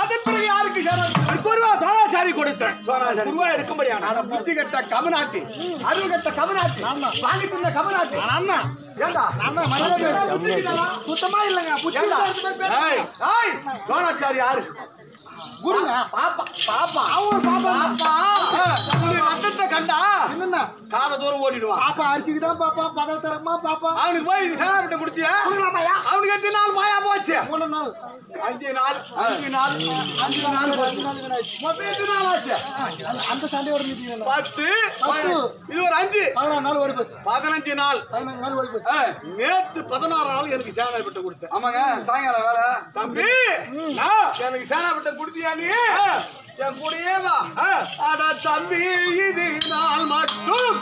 அதன் பிறகு யாருக்கு சேராது குருவா சோழாச்சாரி கொடுத்தேன். சோழாச்சாரி. குருவா இருக்கும்படியான ஆனா புத்தி கட்ட கமநாட்டி அறிவு கட்ட கமநாட்டி ஆமா. வாங்கி தின்ன கமநாட்டி அண்ணா. ஏண்டா? அண்ணா மரியாதை பேசு புத்தி கிட்டலாம். சுத்தமா இல்லைங்க புத்தி யாரு? குருங்க. பாப்பா பாப்பா. அவங்க பாப்பா. பாப்பா. ரத்தத்தை கண்டா என்னண்ணா காத தூரம் ஓடிடுவான். பாப்பா அரிசிக்கு தான் பாப்பா தரமா பாப்பா. அவனுக்கு போய் இது சேனாபட்ட கொடுத்தியா? அவனுக்கு எத்தனை நாள் மாயா போச்சு? மூணு நாள். அஞ்சு நாள் அஞ்சு நாள் அஞ்சு நாள். மொத்தம் எத்தனை நாள் ஆச்சு? அந்த- சண்டையோட மீட்டிங் பத்து. இது ஒரு அஞ்சு. பதினாறு நாள் ஓடி போச்சு பதினஞ்சு நாள். பதினஞ்சு நாள் ஓடி போச்சு நேத்து பதினாறு நாள் எனக்கு சேனாபட்ட கொடுத்தேன். ஆமாங்க சாயங்காலம் வேலை. தம்பி எனக்கு சேனாபட்ட கொடுத்தியா நீ என் கூடயே வா. அட தம்பி இது நாள் மட்டும்.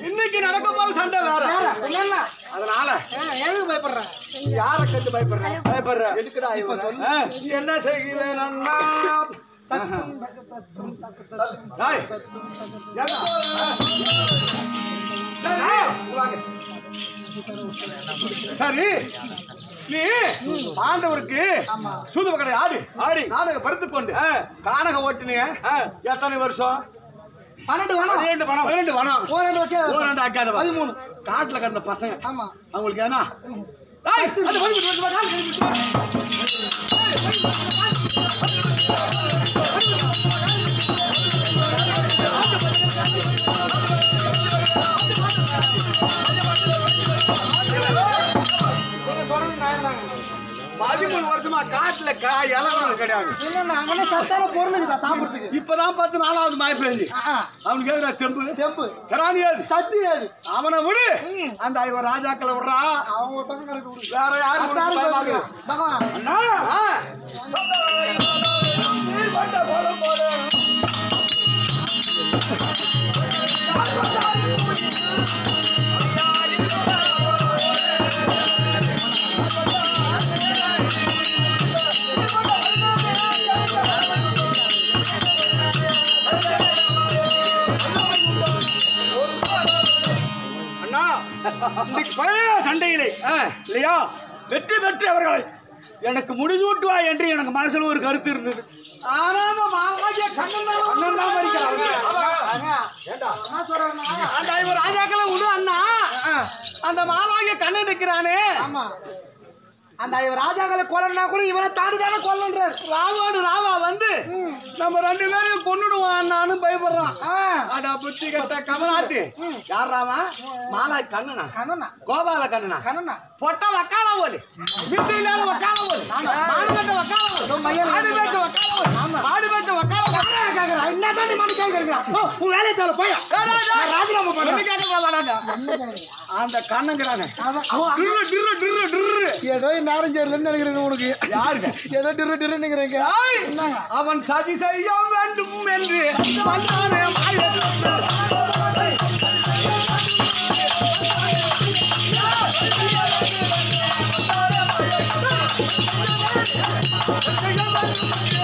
இன்னைக்கு நடக்க போற சண்டை வேற. அதனால. எதுக்கு பயப்படுறேன் யார கண்டு பயப்படுற? பயப்படுற. எதுக்குடா இப்ப சொல்லு என்ன செய்கிறேன் அண்ணா டேய், ஏண்டா? டேய், வாங்க. சரி நீ. ஆண்டவருக்கு சூது கடை ஆடு. ஆடி. நாடக படுத்துக் கொண்டு கானக ஓட்டுனீங்க எத்தனை வருஷம்? பன்னெண்டு வேணாம். பன்னிரெண்டு பணம் பன்னிரெண்டு பணம் ஒரு ரெண்டு வைக்க ஓராண்டு ஆக்காத பதிமூணு. காட்டுல கிடந்த பசங்க. ஆமா. அவங்களுக்கு என்ன சொல்றது பதிமூணு வருஷமா காட்டுல காய் இலவரம் கிடையாது. இல்ல அங்கே சத்தான பொருள் சாப்பிடுறதுக்கு. இப்பதான் பத்து நாலாவது மாய பேஞ்சு அவனுக்கு எதுடா தெம்பு? தெம்பு. கராணி ஏது சத்து அது அவனை விடு. அந்த இவன் ராஜாக்களை விடுறா. அவங்க பக்கம் விடு. வேற யாரும் அண்ணா! போல. சண்டையிலே இல்லையா? வெற்றி பெற்று அவர்களை எனக்கு முடிசூட்டுவா என்று எனக்கு மனசுல ஒரு கருத்து இருந்தது. அந்த ராஜாக்களை விடு அண்ணா. அந்த மாமாஜிய கண்ணன் இருக்கிறானே அந்த ராஜாக்களை கொல்லனா கூட இவனை தாண்டி தானே கொல்லன்றார் ராவோடு ராவா வந்து. நம்ம ரெண்டு பேரையும் கொன்னுடுவான் நானும் பயப்படுறான். ஆ, அடா புத்தி கட்ட கமலாட்டு. யார் ராமா? மாலாய் கண்ணனா. கண்ணனா. கோபால கண்ணனா. கண்ணனா. பொட்ட வக்கால போலி மித்து இல்லாத வக்கால போலி மாடு கட்ட வக்கால மையம் மாடு பேச்ச வக்கால போலி மாடு பேச்ச வக்கால கேக்குறா? என்ன தாண்டி மனு கேக்குறா? உன் வேலையை தவிர போயா. ராஜினாமா. ஒண்ணு கேட்க மாட்டாங்க அந்த கண்ணங்கிறானே. அவன் அவன் நேரம் சேரலன்னு நினைக்கிறேன் உனக்கு. யாருங்க? ஏதோ டிரு டிரு நினைக்கிறேங்க. ஏய், அவன் சதி செய்ய வேண்டும் என்று மாயன். விட்றா,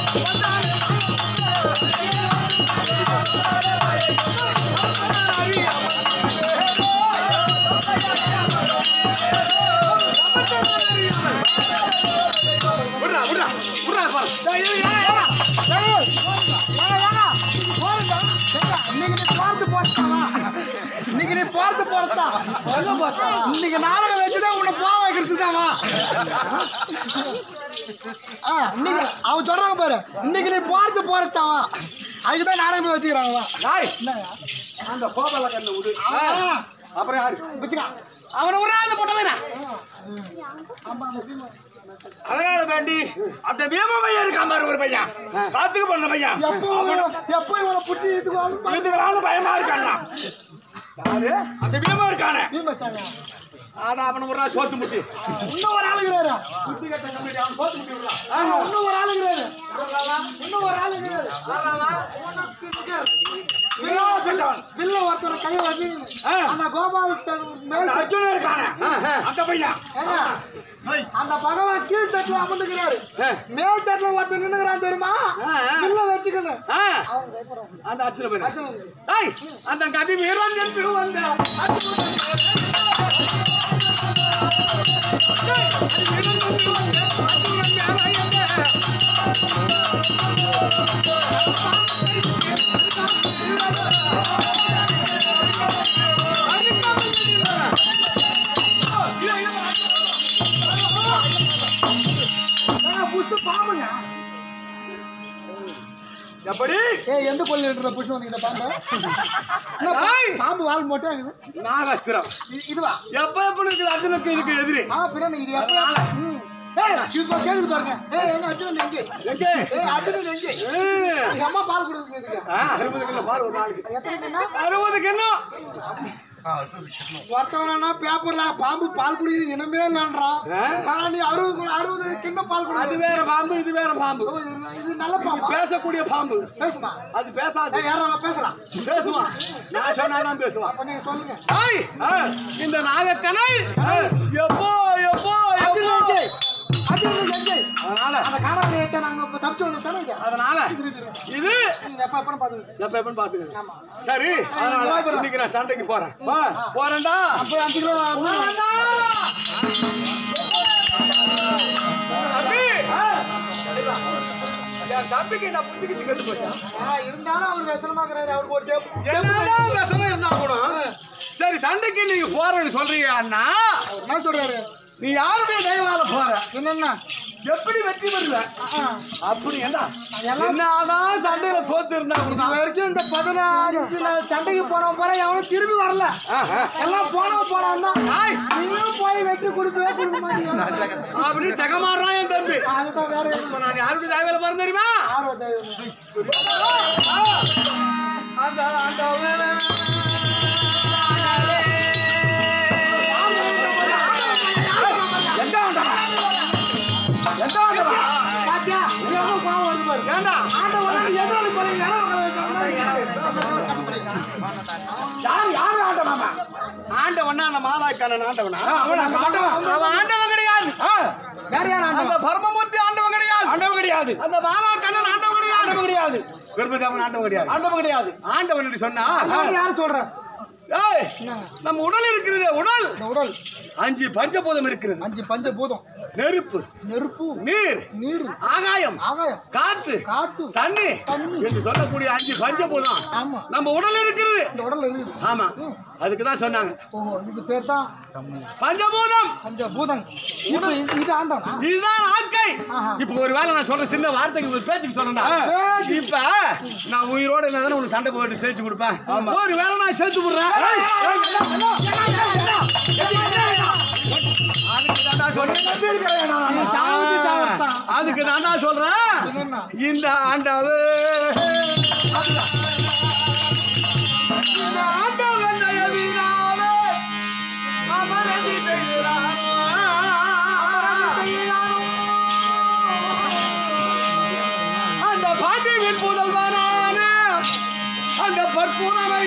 இன்னைக்கு நீ பார்த்து போறதா? இன்னைக்கு நாடகம் வச்சுதான் உன்னை போக வைக்கிறது தாவா இன்னைக்கு அவன் சொல்றாங்க பாரு இன்னைக்கு நீ பார்த்து போறதாவா அதுக்குதான் நாடகம் வச்சுக்கிறாங்களா அந்த கோபால கண்ணை விடு அப்புறம் யாரு? வச்சுக்கா. அவனை விட்றா அந்த பொட்டை அதனால வேண்டி அந்த பீம பையன் இருக்கான் பாரு ஒரு பையன். காத்துக்கு பண்ண பையன். எப்போ இவனை- புடிச்சு இதுக்கு பயமா இருக்கான் யாரு? அந்த பீமா இருக்கானே. ஆனா அவனை சோத்து முட்டி. இன்னும் ஒரு ஆளுங்கிறாரு. புத்தி கட்ட கம்பெனி அவன் சோத்து முட்டி விட்றா ஆமா, இன்னும் ஒரு ஆளுங்கிறாரு. இன்னும் ஒரு ஆளுங்கிறாரு. வில்லா பெற்றவன். வில்ல ஒருத்தர் கையை வச்சு. அந்த கோபால் மேல் அர்ஜுனன் இருக்கானே. அந்த பையன்? அந்த பகவான் கீழ் தட்டுல அமர்ந்துக்கிறாரு. மேல் தட்டுல ஒருத்தர் நின்னுக்கிறான் தெரியுமா. வில்ல வச்சுக்கணும். அந்த அர்ச்சனை. டேய், அந்த கதி வீரன் என்று வந்த அர்ஜுனன். டேய், எப்படி ஏய் எந்த கோயில் இருக்கிற புஷு வந்து இந்த பாம்பு. பாம்பு வால் மட்டும் நாகாஸ்திரம். இதுவா? எப்ப எப்ப இருக்குது? அர்ஜுனுக்கு இதுக்கு எதிரி. ஆ பின்னாடி இது எப்ப? கேக்குது பாருங்க. ஏய் எங்க அர்ஜுனன் எங்க? எங்கே? ஏய் அர்ஜுனன் எங்க. எங்க அம்மா பால் கொடுக்குது இதுக்கு. ஆ, அறுபது கிலோ பால் ஒரு நாளைக்கு? எத்தனை கிலோ? ஒருத்தவனா பேப்பர்ல பாம்பு பால் குடிக்கிற இனமே இல்லைன்றான். ஆனா நீ அறுபது அறுபது கிண்ணம் பால் அது குடி வேற பாம்பு இது வேற பாம்பு. இது நல்ல பாம்பா? பேசக்கூடிய பாம்பு. பேசுமா? அது பேசாது. யாரும் பேசலாம் பேசுவான் நான் சொன்னாதான் பேசுவான் அப்ப நீங்க சொல்லுங்க. இந்த நாகக்கனை ஆ, எப்போ எப்போ அது எப்போ அது. அதனால அந்த காணாமலை ஏத்த நாங்க தப்பிச்சு வந்துட்டோம் இங்க. அதனால இது நீங்க எப்ப எப்பன்னு பாத்துக்கங்க. எப்ப எப்பன்னு பாத்துக்கங்க சரி அதனால இன்னைக்கு நான் சண்டைக்கு போறேன். வா, போறேன்டா. அப்ப அஞ்சு கிலோ தம்பிக்கு நான் புத்திக்கிட்டு கெட்டு போச்சேன் இருந்தாலும் அவர் விசனமாக்குறாரு அவருக்கு ஒரு. என்னதான் விஷயம் இருந்தா கூட? சரி சண்டைக்கு நீங்க போறேன்னு சொல்றீங்க அண்ணா. என்ன சொல்றாரு? நீ யாருடைய தயவால போற? என்னன்னா எப்படி வெற்றி பெறுவ? அப்படி என்ன என்னதான் சண்டையில தோத்து இருந்தா வரைக்கும் இந்த பதினஞ்சுல சண்டைக்கு போனவன் போற எவனும் திரும்பி வரல. எல்லாம் போனவன் போனவன் தான். நீயும் போய் வெட்டி கொடுக்கவே கொடுக்க மாட்டீங்க அப்படி தகமாறுறான் என் தம்பி. அதுதான் வேற நான் யாருடைய தயவால போறேன் தெரியுமா. அந்த அந்த ஏண்டா ஆண்டவன் எதிராளி போல இடம் யார் யார் ஆண்டவாமா ஆண்டவனா அந்த மாதாக்கான ஆண்டவனா அவன் அந்த ஆண்டவன் அவன் ஆண்டவன் கிடையாது ஆ, வேற யார் அந்த ஆண்டவன் பரமமூர்த்தி ஆண்டவன் கிடையாது ஆண்டவன் கிடையாது அந்த மாதாக்கண்ணன் ஆண்டவன் கிடையாது ஆண்டவன் கிடையாது கர்ப்பதேவன் ஆண்டவன் கிடையாது ஆண்டவன் கிடையாது ஆண்டவன் சொன்னா ஆண்டவன் யார் சொல்ற ஏய், நம்ம உடல் இருக்கிறது உடல் உடல் அஞ்சு பஞ்சபூதம் இருக்கிறது அஞ்சு பஞ்சபூதம் நெருப்பு நெருப்பு நீர் நீர் ஆகாயம் ஆகாயம் காற்று காத்து தண்ணி. என்று சொல்லக்கூடிய அஞ்சு பஞ்சபூதம் ஆமா நம்ம உடல் இருக்கிறது இந்த உடல் இருக்குது ஆமா அதுக்கு தான் சொன்னாங்க ஓ இதுக்கு பேர் தான் பஞ்சபூதம் பஞ்ச பூதம் இப்ப இது இது ஆண்டவனா இதுதான் ஆக்கை. இப்ப ஒரு வேளை நான் சொல்ற சின்ன வார்த்தைக்கு ஒரு பேச்சுக்கு சொன்னா. இப்ப நான் உயிரோட இல்லதானே உனக்கு சண்டை போட்டு சேர்த்து கொடுப்பேன் ஒரு வேளை நான் சேர்த்து விடுறேன் அதுக்கு சொல்றேன். அதுக்கு நான் சொல்றேன்? இந்த ஆண்டாவு இந்த ஆண்டவன் தயவினாலே அமரதி செய்கிறானோ. அந்த பாண்டியின் புதல்வனான அந்த பற்புணரை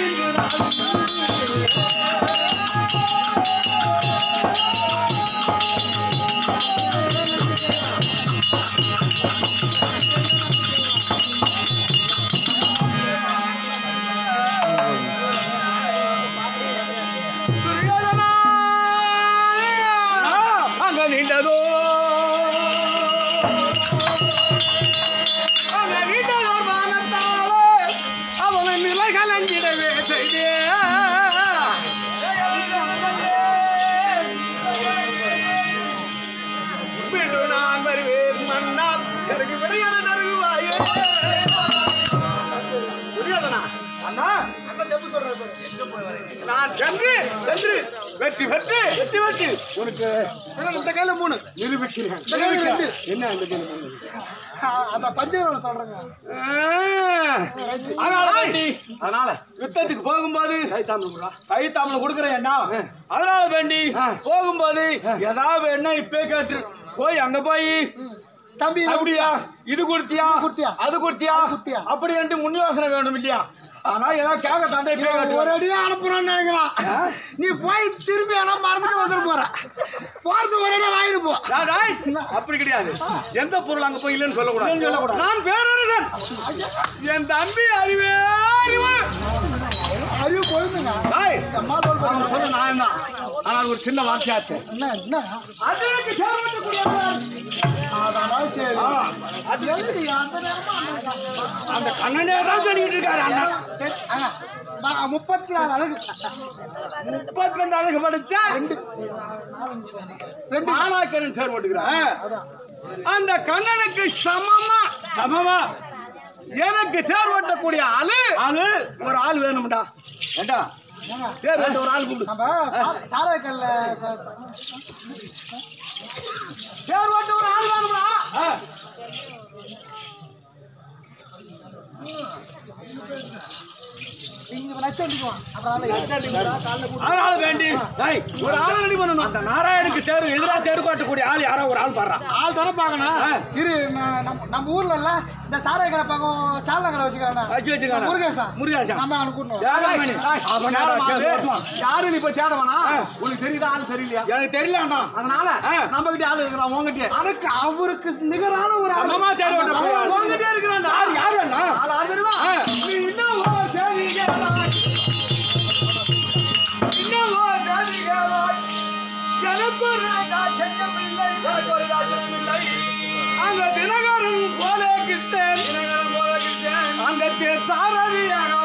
சென்று சென்று வெற்றி பெற்று வெற்றி பெற்று உனக்கு இந்த கையில மூணு. நிரூபிக்கிறேன். கையில என்ன இந்த கேள்வி மூணு? அந்த பஞ்சவரம் சொல்றேங்க. அதனால அதனால. யுத்தத்துக்கு போகும்போது கை தாமிரா கை தாமலை கொடுக்குறேன் என்ன? அதனால வேண்டி போகும்போது ஏதாவது வேணா இப்பே கேட்டு போய் அங்க போய் தம்பி அப்படியா? இது கொடுத்தியா? கொடுத்தியா? அது கொடுத்தியா? கொடுத்தியா? அப்படி என்று முன் யோசனை வேணும் இல்லையா? ஆனா ஏதாவது கேட்க தந்தை ஒரு அடியா அனுப்புறோம்னு நினைக்கிறான். நீ போய் திரும்பி ஆனா மறந்துட்டு வந்துட்டு போற. போறது ஒரு அடியா வாங்கிட்டு போ. அப்படி கிடையாது. எந்த பொருள் அங்க போய் இல்லைன்னு சொல்லக்கூடாது. சொல்லக்கூடாது. நான் பேரரசன். என் தம்பி அறிவே அறிவு. அறிவு கொழுந்துங்க. சொல்ல நான் தான் ஆனால் ஒரு சின்ன வார்த்தையாச்சு. என்ன என்ன? அந்த கண்ணனே தான் சொல்லிக்கிட்டு இருக்காரு அண்ணா. முப்பத்தி நாலு அழகு. முப்பத்தி ரெண்டு அழகு படிச்சா ரெண்டு. ரெண்டு. மாணாக்கரன் சேர் அதான். அந்த கண்ணனுக்கு சமமா? சமமா. எனக்கு தேர் ஓட்டக்கூடிய ஆளு அது ஒரு ஆள் வேணும்டா. ஏண்டா? தேர் ஓட்ட ஒரு ஆள் கூப்பிடு. சாராய கல்ல தேர் ஓட்ட ஒரு ஆள் வேணும்டா. நாராயணுக்கு தேர்வு எதிரா தேர்வு காட்டக்கூடிய ஆள் யாரோ ஒரு ஆள் பாடுறான். ஆள் தானே பார்க்கணும். ஆ. இரு நம்ம நம்ம ஊர்ல இந்த சாராய கடை பக்கம் சாலா கடை வச்சுக்கிறானே? வச்சு வச்சுக்கான முருகேசா. முருகேசா. நம்ம கூட்டணும் அவன்? யாரு நீ இப்ப தேடவனா? உனக்கு தெரியுதா ஆளு தெரியலையா? எனக்கு தெரியல அதனால. நம்ம கிட்ட ஆளு இருக்கிறான் உங்ககிட்ட அவனுக்கு அவருக்கு நிகரான ஒரு. சமமா ஆள். உங்ககிட்ட இருக்கிறான்டா. யார் யாரு ஆளு ஆளு தெரியுமா? ஆ. நீ இன்னும் சேவிகளாய். எனக்கு ஒரு ராஜ்யமில்லை. அங்க தினகரன் போல கிட்டேன். அங்க தேர் சாரதியாக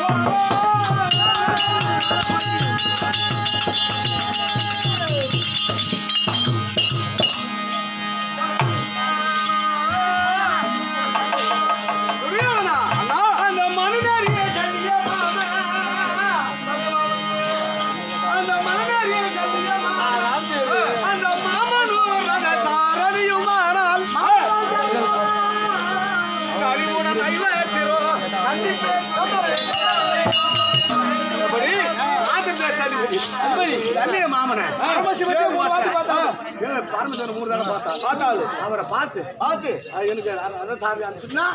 மூணு தடவை பார்த்தான். பார்த்தாளு அவரை பார்த்து பார்த்து எனக்கு அதான் சாமி அனுப்பிச்சுன்னா.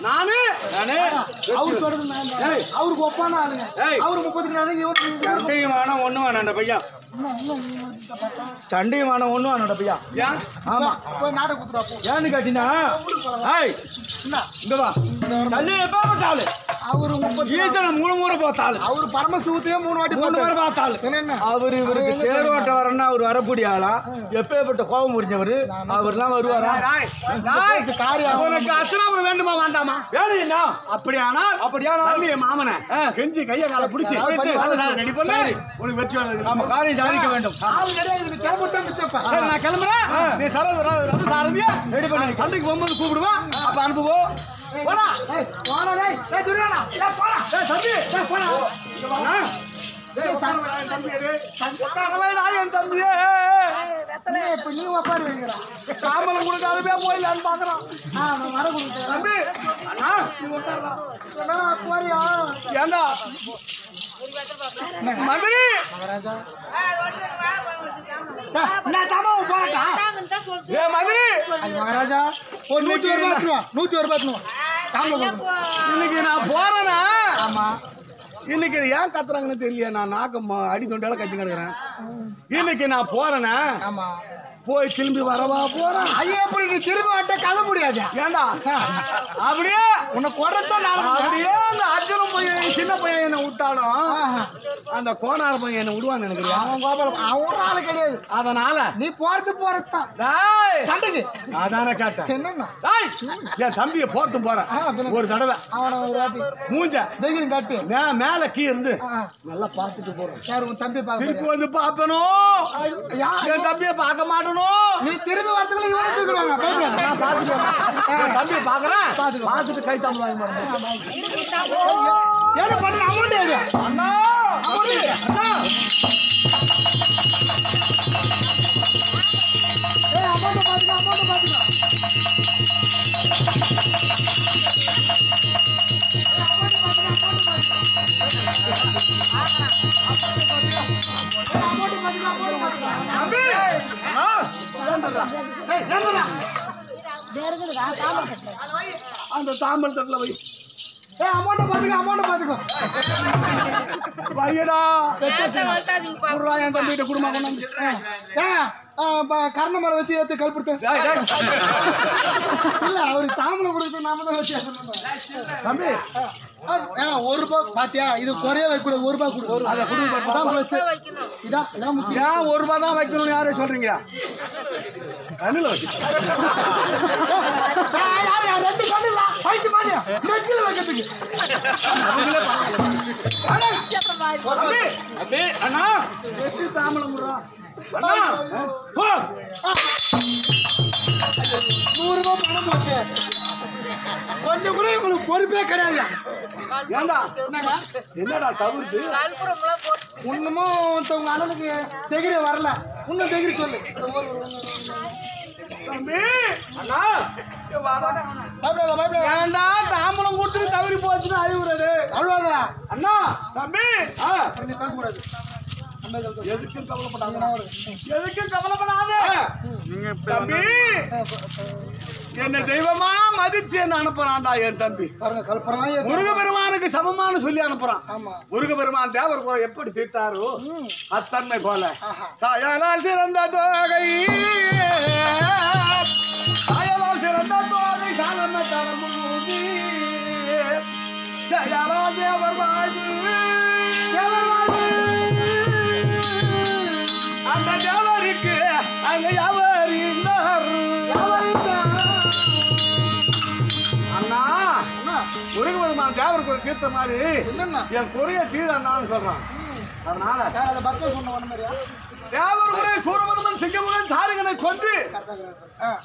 நானு நானு அவர் சொல்றது. அவருக்கு ஒப்பான ஆளுங்க ஏய். அவரு முப்பத்தி நாலு வேணாம் அந்த பையன் இன்னும் இன்னும் இன்னும் இந்த பார்த்தா. சண்டையும் வேணாம் ஒண்ணும் வேணாம் அந்த பையன் ஏன்? ஆமா போய் போ. ஏன்னு கேட்டீங்கன்னா? இங்க வா. சல்லி எப்ப அவரு ஈசனை மூணு முறை பார்த்தாளு அவரு பரமசிவத்தையே மூணு வாட்டி மூணு முறை அவர் இவருக்கு தேரோட்ட வரன்னா அவர் வரக்கூடிய ஆளா? எப்பேற்பட்ட கோபம் முடிஞ்சவர் அவர் தான் வருவாரா? உனக்கு அசுராமம் வேண்டுமா வேண்டாமா? வேணும்னா அப்படியானால் தம்பிய மாமனை. கெஞ்சி கைய கால பிடிச்சி சரி, ரெடி பண்ணு சரி. உனக்கு வெற்றி வாங்கி நம்ம காரியம் சாதிக்க வேண்டும். சரி நான் கிளம்புறேன். நீ சர ரத சாரதியா ரெடி பண்ணி. நான் சண்டைக்கு போகும்போது கூப்பிடுவேன் அப்ப அனுப்புவோம். போடா போடா டேய். போடா. தம்பி. போடா. என் தம்பியே. இப்ப நீ? சாம்பலம் போயிடலான்னு பாக்குறான் நான் வர கொடுத்தேன். தம்பி நீ உட்காருடா. என்ன போறியா? ஏண்டா என்னங்க? மந்திரி மகாராஜா. மகாராஜா ஒரு நூத்தி ஒரு ரூபாய். நூத்தி ஒரு ரூபாய். இன்னைக்கு நான் போறேனா ஆமா இன்னைக்கு ஏன் கத்துறாங்கன்னு தெரியல நான் நாக்க அடி தொண்டையால கத்தி கிடக்குறேன். இன்னைக்கு நான் போறேனா. ஆமா. போய் திரும்பி வரவா போறேன் அது எப்படி நீ திரும்ப வட்ட கதை முடியாது? ஏண்டா? அப்படியே உன்னை கொடத்தான் அப்படியே அந்த அர்ஜுனன் பையன் சின்ன பையன் என்ன விட்டாலும். அந்த கோனார பையன் என்ன விடுவான்னு நினைக்கிறியா? அவன் கோபாலம் அவன் ஆளு கிடையாது. அதனால? நீ போறது போறதுதான். சண்டைக்கு. அதானே கேட்டேன். என்னன்னா? டேய், என் தம்பியை போட்டும் போறேன். ஒரு தடவை. அவனை ஒரு வாட்டி. மூஞ்ச. தைரியம் காட்டு. மேல கீ இருந்து நல்லா பார்த்துட்டு போறேன். யார் உன் தம்பி பார்க்க திருப்பி? வந்து ஐயோ? என் தம்பியை பார்க்க மாட்டணும் நீ திரும்பி வரதுக்குள்ள இவனை தூக்கிடுவாங்க பயப்படாத. தம்பியை பார்க்கறேன் பார்த்துக்கோ. பார்த்துட்டு கை தமிழ் வாங்கி ஏடு பண்ணு அமௌண்ட் ஏடு அண்ணா அண்ணா அந்த தாமல் தட்டில் வை ஏ அமௌண்ட் பாத்துக்க அமௌண்ட் பார்த்துக்கோ வையடா குடுறா என் தம்பிகிட்ட குடும்பம் கொண்டாந்து ஏன் கரண மரம் வச்சு ஏற்று கல்புடுத்த டேய், இல்ல அவருக்கு தாமலை கொடுத்து நாம தான் வச்சு தம்பி ஒரு ரூபாய் பாத்தியா? இது குறைய வைக்க கூடாது ஒரு ரூபாய் கொடு அதை. இதான் இதான் முக்கியம். ஒரு ரூபாய் தான் வைக்கணும்னு யாரும் சொல்றீங்க? கண்ணில் ரெண்டு வைக்கிறதுக்கு. அண்ணா. அண்ணா. நூறு ரூபாய் பணம் போச்சு. கொஞ்சம் கூட உங்களுக்கு பொறுப்பே கிடையாது. ஏண்டா? என்னடா தவிர்த்து? இன்னமும் உங்க அண்ணனுக்கு தெகிரி வரல. இன்னும் தெகிரி சொல்லு. தம்பி! அண்ணா! பயப்படாத பயப்படாத. ஏண்டா கொடுத்துட்டு தவறி போச்சுன்னா கழுவுறடு அழுவாதா அண்ணா! தம்பி! ஆ, நீ பேசக்கூடாது. எதுக்கும் கவலைப்படாத? எதுக்கும் கவலைப்படாத. நீங்க தம்பி! என்ன தெய்வமா மதிச்சு என்ன அனுப்புறான்டா என் தம்பி. ஏத்து- முருகபெருமானுக்கு சமமான சொல்லி அனுப்புறான். ஆமா. முருகபெருமான் தேவர் குறை எப்படி தீர்த்தாரோ. அத்தன்மை போல. சாயலால் சிறந்த தோகை. சாயலால் சிறந்த தோகை சாலம தரமுதி சயலா தேவர் வாழ்வு. தேவர் வாழ்வு. அந்த தேவருக்கு அங்க யாவர் முருகபெருமான் தேவர் குறை தீர்த்த மாதிரி? என் குறைய தீர அண்ணான்னு சொல்றான் அதனால அதை பக்கம் சொன்ன ஒண்ணு மாதிரியா? தேவர்களுடைய சூரபெருமன் சிங்கமுடன் தாரகனை கொண்டு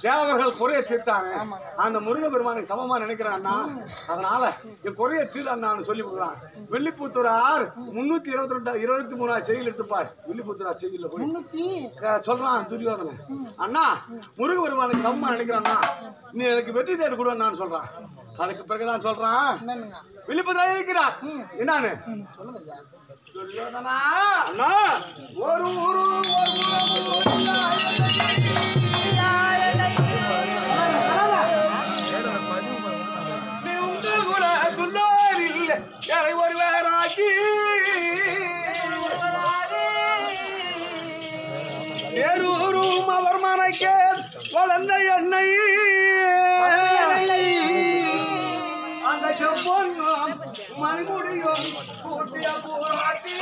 தேவர்கள் குறைய தீர்த்தாங்க. அந்த முருக பெருமானுக்கு சமமா நினைக்கிறேன் அண்ணா அதனால என் குறைய தீர் அண்ணான்னு சொல்லி கொடுக்குறான். வெள்ளிப்புத்தூரார் முன்னூத்தி இருபத்தி ரெண்டு இருபத்தி மூணாவது செய்தியில் எடுத்துப்பார். வெள்ளிப்புத்தூரார் செய்தியில் போய். சொல்றான் துரியோதனன். அண்ணா முருக பெருமானுக்கு சமமா நினைக்கிறேன்னா நீ எனக்கு வெற்றி தேடி கொடுன்னு சொல்றான். அதுக்கு பிறகுதான் சொல்றான். விழிப்புதான் இருக்கிறார். என்னான்னு? அண்ணா! ஒரு ஒரு நேரூரும் அவர் மனைக்கே வளர்ந்த எண்ணெய் அந்த செம்பொன்னும் மணிமுடியும் கூட்டிய பூராட்டி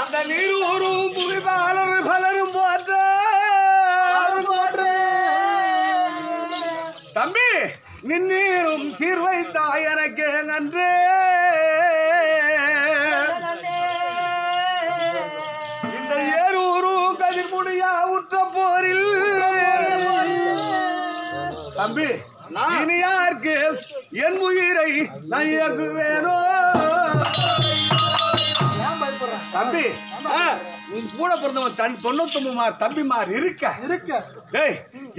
அந்த நீரூரும் புகைப்பாளர் பலரும் போற்ற தம்பி நின்னீரும் சீர்வைத்தாய் எனக்கு நன்றே. இனி யாருக்கு என் உயிரை நான் பயப்படுறேன்? தம்பி உன் கூட பிறந்தவன் தன் தொண்ணூத்தொன்பது தம்பிமார் இருக்க. இருக்க. டேய்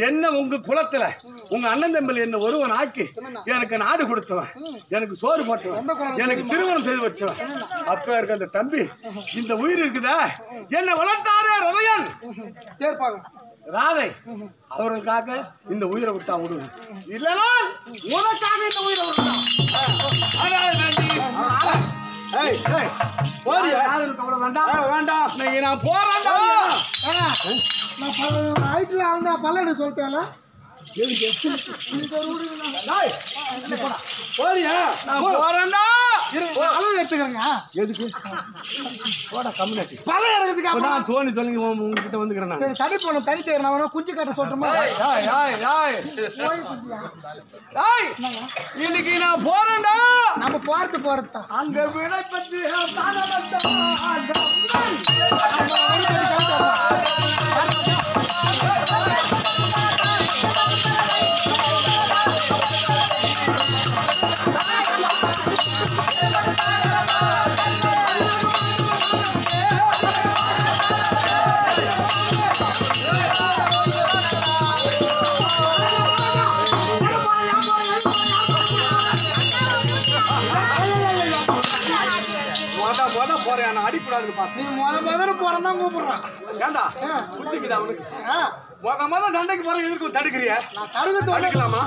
என்ன உங்க குலத்துல? உங்க அண்ணன் தம்பில என்ன ஒருவன் ஆக்கி எனக்கு நாடு கொடுத்தவன் எனக்கு சோறு போட்டவன் எனக்கு திருமணம் செய்து வச்சவன். அப்ப இருக்க அந்த தம்பி இந்த உயிர் இருக்குதா? என்ன வளர்த்தாரே ரதையன் சேர்ப்பாங்க ராதை அவர்களுக்காக இந்த உயிரை விட்டா விடுவேன் இல்லைனா உனக்காக இந்த உயிரை அவ்வளவு வேண்டாம். நான் பல்லடு சொல்லிட்டேன்ல. போறியா? போறேன்டா. எதுக்கு? போடா கம்யூனிட்டி பல எடுக்கிறதுக்கு அப்புறம் நான் தோணி சொல்லி உங்க- உங்ககிட்ட வந்துக்கிறேன் சரி, சரி போன தனி தேர் நான் குஞ்சு கட்ட. ஏய், இன்னைக்கு நான் போறேன்டா. நம்ம போறது போறது தான். அங்க விடை பற்றி தானவத்தா மொத நீ முத முதல்ல போறதா கூப்பிடுறான். ஏண்டா? ஆ. புத்திக்குதா அவனுக்கு? ஆ, மொத மொத சண்டைக்கு போற எதுக்கு தடுக்கிறிய? நான் தடுக்க தோட தடுக்கலாமா?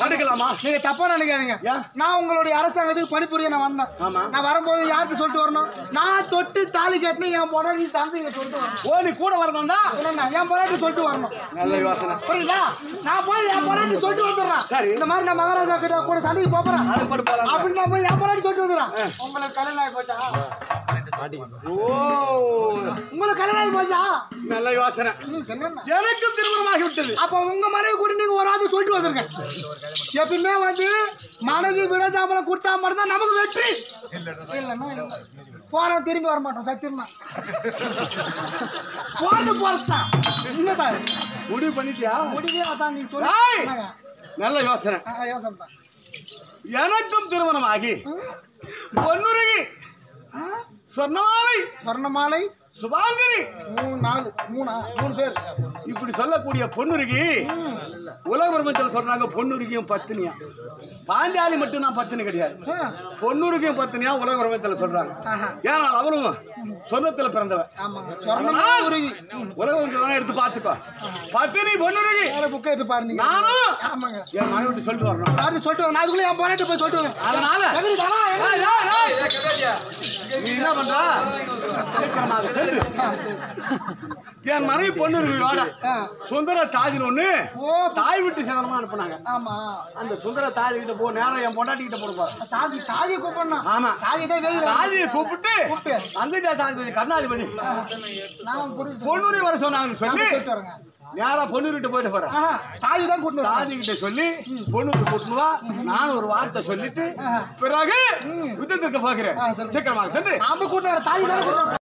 தடுக்கலாமா? நீங்க தப்பா நினைக்காதீங்க? நான் உங்களுடைய அரசாங்கத்துக்கு பணிபுரிய நான் வந்தேன். நான் வரும்போது யாருக்கு சொல்லிட்டு வரணும்? நான் தொட்டு தாலி கட்டினு என் பொண்டாட்டி தந்தைங்க சொல்லிட்டு வரணும். ஓ நீ கூட வரணும்டா? என்னண்ணா, என் பொண்டாட்டி சொல்லிட்டு வரணும். நல்ல யோசனை. புரியுதா? நான் போய் என் பொண்டாட்டி சொல்லிட்டு வந்துடுறேன். சரி. இந்த மாதிரி நான் மகாராஜா கிட்ட கூட சண்டைக்கு போறேன். அது போட்டு போலாம் அப்படி நான் போய் என் பொண்டாட்டி சொல்லிட்டு வந்துடுறேன். உங்களுக்கு கல்யாணம் ஆகி போச்சா? ஓ உங்களுக்கு கல்யாணம் போச்சா? நல்ல யோசனை? எனக்கும் திருமணமாகி விட்டது. அப்ப உங்க மனைவி கூட நீங்க ஒரு ஆள் சொல்லிட்டு வந்துருங்க. எப்பயுமே வந்து மனைவி விடதாமலம் கொடுத்தா மட்டும்தான் நமக்கு வெற்றி. போறோம் திரும்பி வர மாட்டோம் சத்தியமா. போறது போறதுதான் முடிவு பண்ணிட்டியா? முடிவே அதான் நீங்க சொல்லி? நல்ல யோசனை. யோசனை தான். எனக்கும் திருமணமாகி. பொன்னுருகி. சொர்ணமாலை சொர்ணமாலை சுபாங்கரி மூணு நாலு மூணா மூணு பேர். இப்படி சொல்லக்கூடிய பொண்ணுருகி உலக பிரபஞ்சத்தில் சொல்றாங்க பொண்ணுருகியும் பத்தினியா. பாஞ்சாலி மட்டும் நான் பத்தினி கிடையாது. பொண்ணுருகியும் பத்தினியா உலக பிரபஞ்சத்தில் சொல்றாங்க. ஏன்னா அவளும் சொன்னத்துல பிறந்தவன் உலக பிரபஞ்சம் எடுத்து பார்த்துக்கோ. பத்தினி பொண்ணுருகி புக்கை எடுத்து பாருங்க. நானும். ஆமாங்க. என் மனைவி சொல்லிட்டு வரணும். யாரும் சொல்லிட்டு. நான் அதுக்குள்ள என் பொண்ணாட்டி போய் சொல்லிட்டு வரேன் அதனால. நீ என்ன பண்ற? சீக்கிரமாக *laughs* என் மனைவி பொண்ணு இருக்கு வாடா. சுந்தர தாஜின்னு ஒண்ணு. தாய் விட்டு சதனமா அனுப்புனாங்க. ஆமா. அந்த சுந்தர தாஜி கிட்ட போ நேரம் என் பொண்டாட்டி கிட்ட போடுப்பா. தாதி தாதி கூப்பிடணும் ஆமா. தாதி தான் தாஜியை கூப்பிட்டு. அங்கஜா சாதிபதி கர்ணாதிபதி. நான் பொண்ணூரி வர சொன்னாங்கன்னு சொல்லி நேரா பொண்ணு கிட்ட போயிட்டு போறேன். தாதி தான் வரேன் தாஜி கிட்ட சொல்லி பொண்ணு கூட்டணுவா நானும் ஒரு வார்த்தை சொல்லிட்டு. பிறகு. யுத்தத்திற்கு போகிறேன். சீக்கிரமாக சென்று. நாம கூட்டிட்டு வரேன் தாதி தானே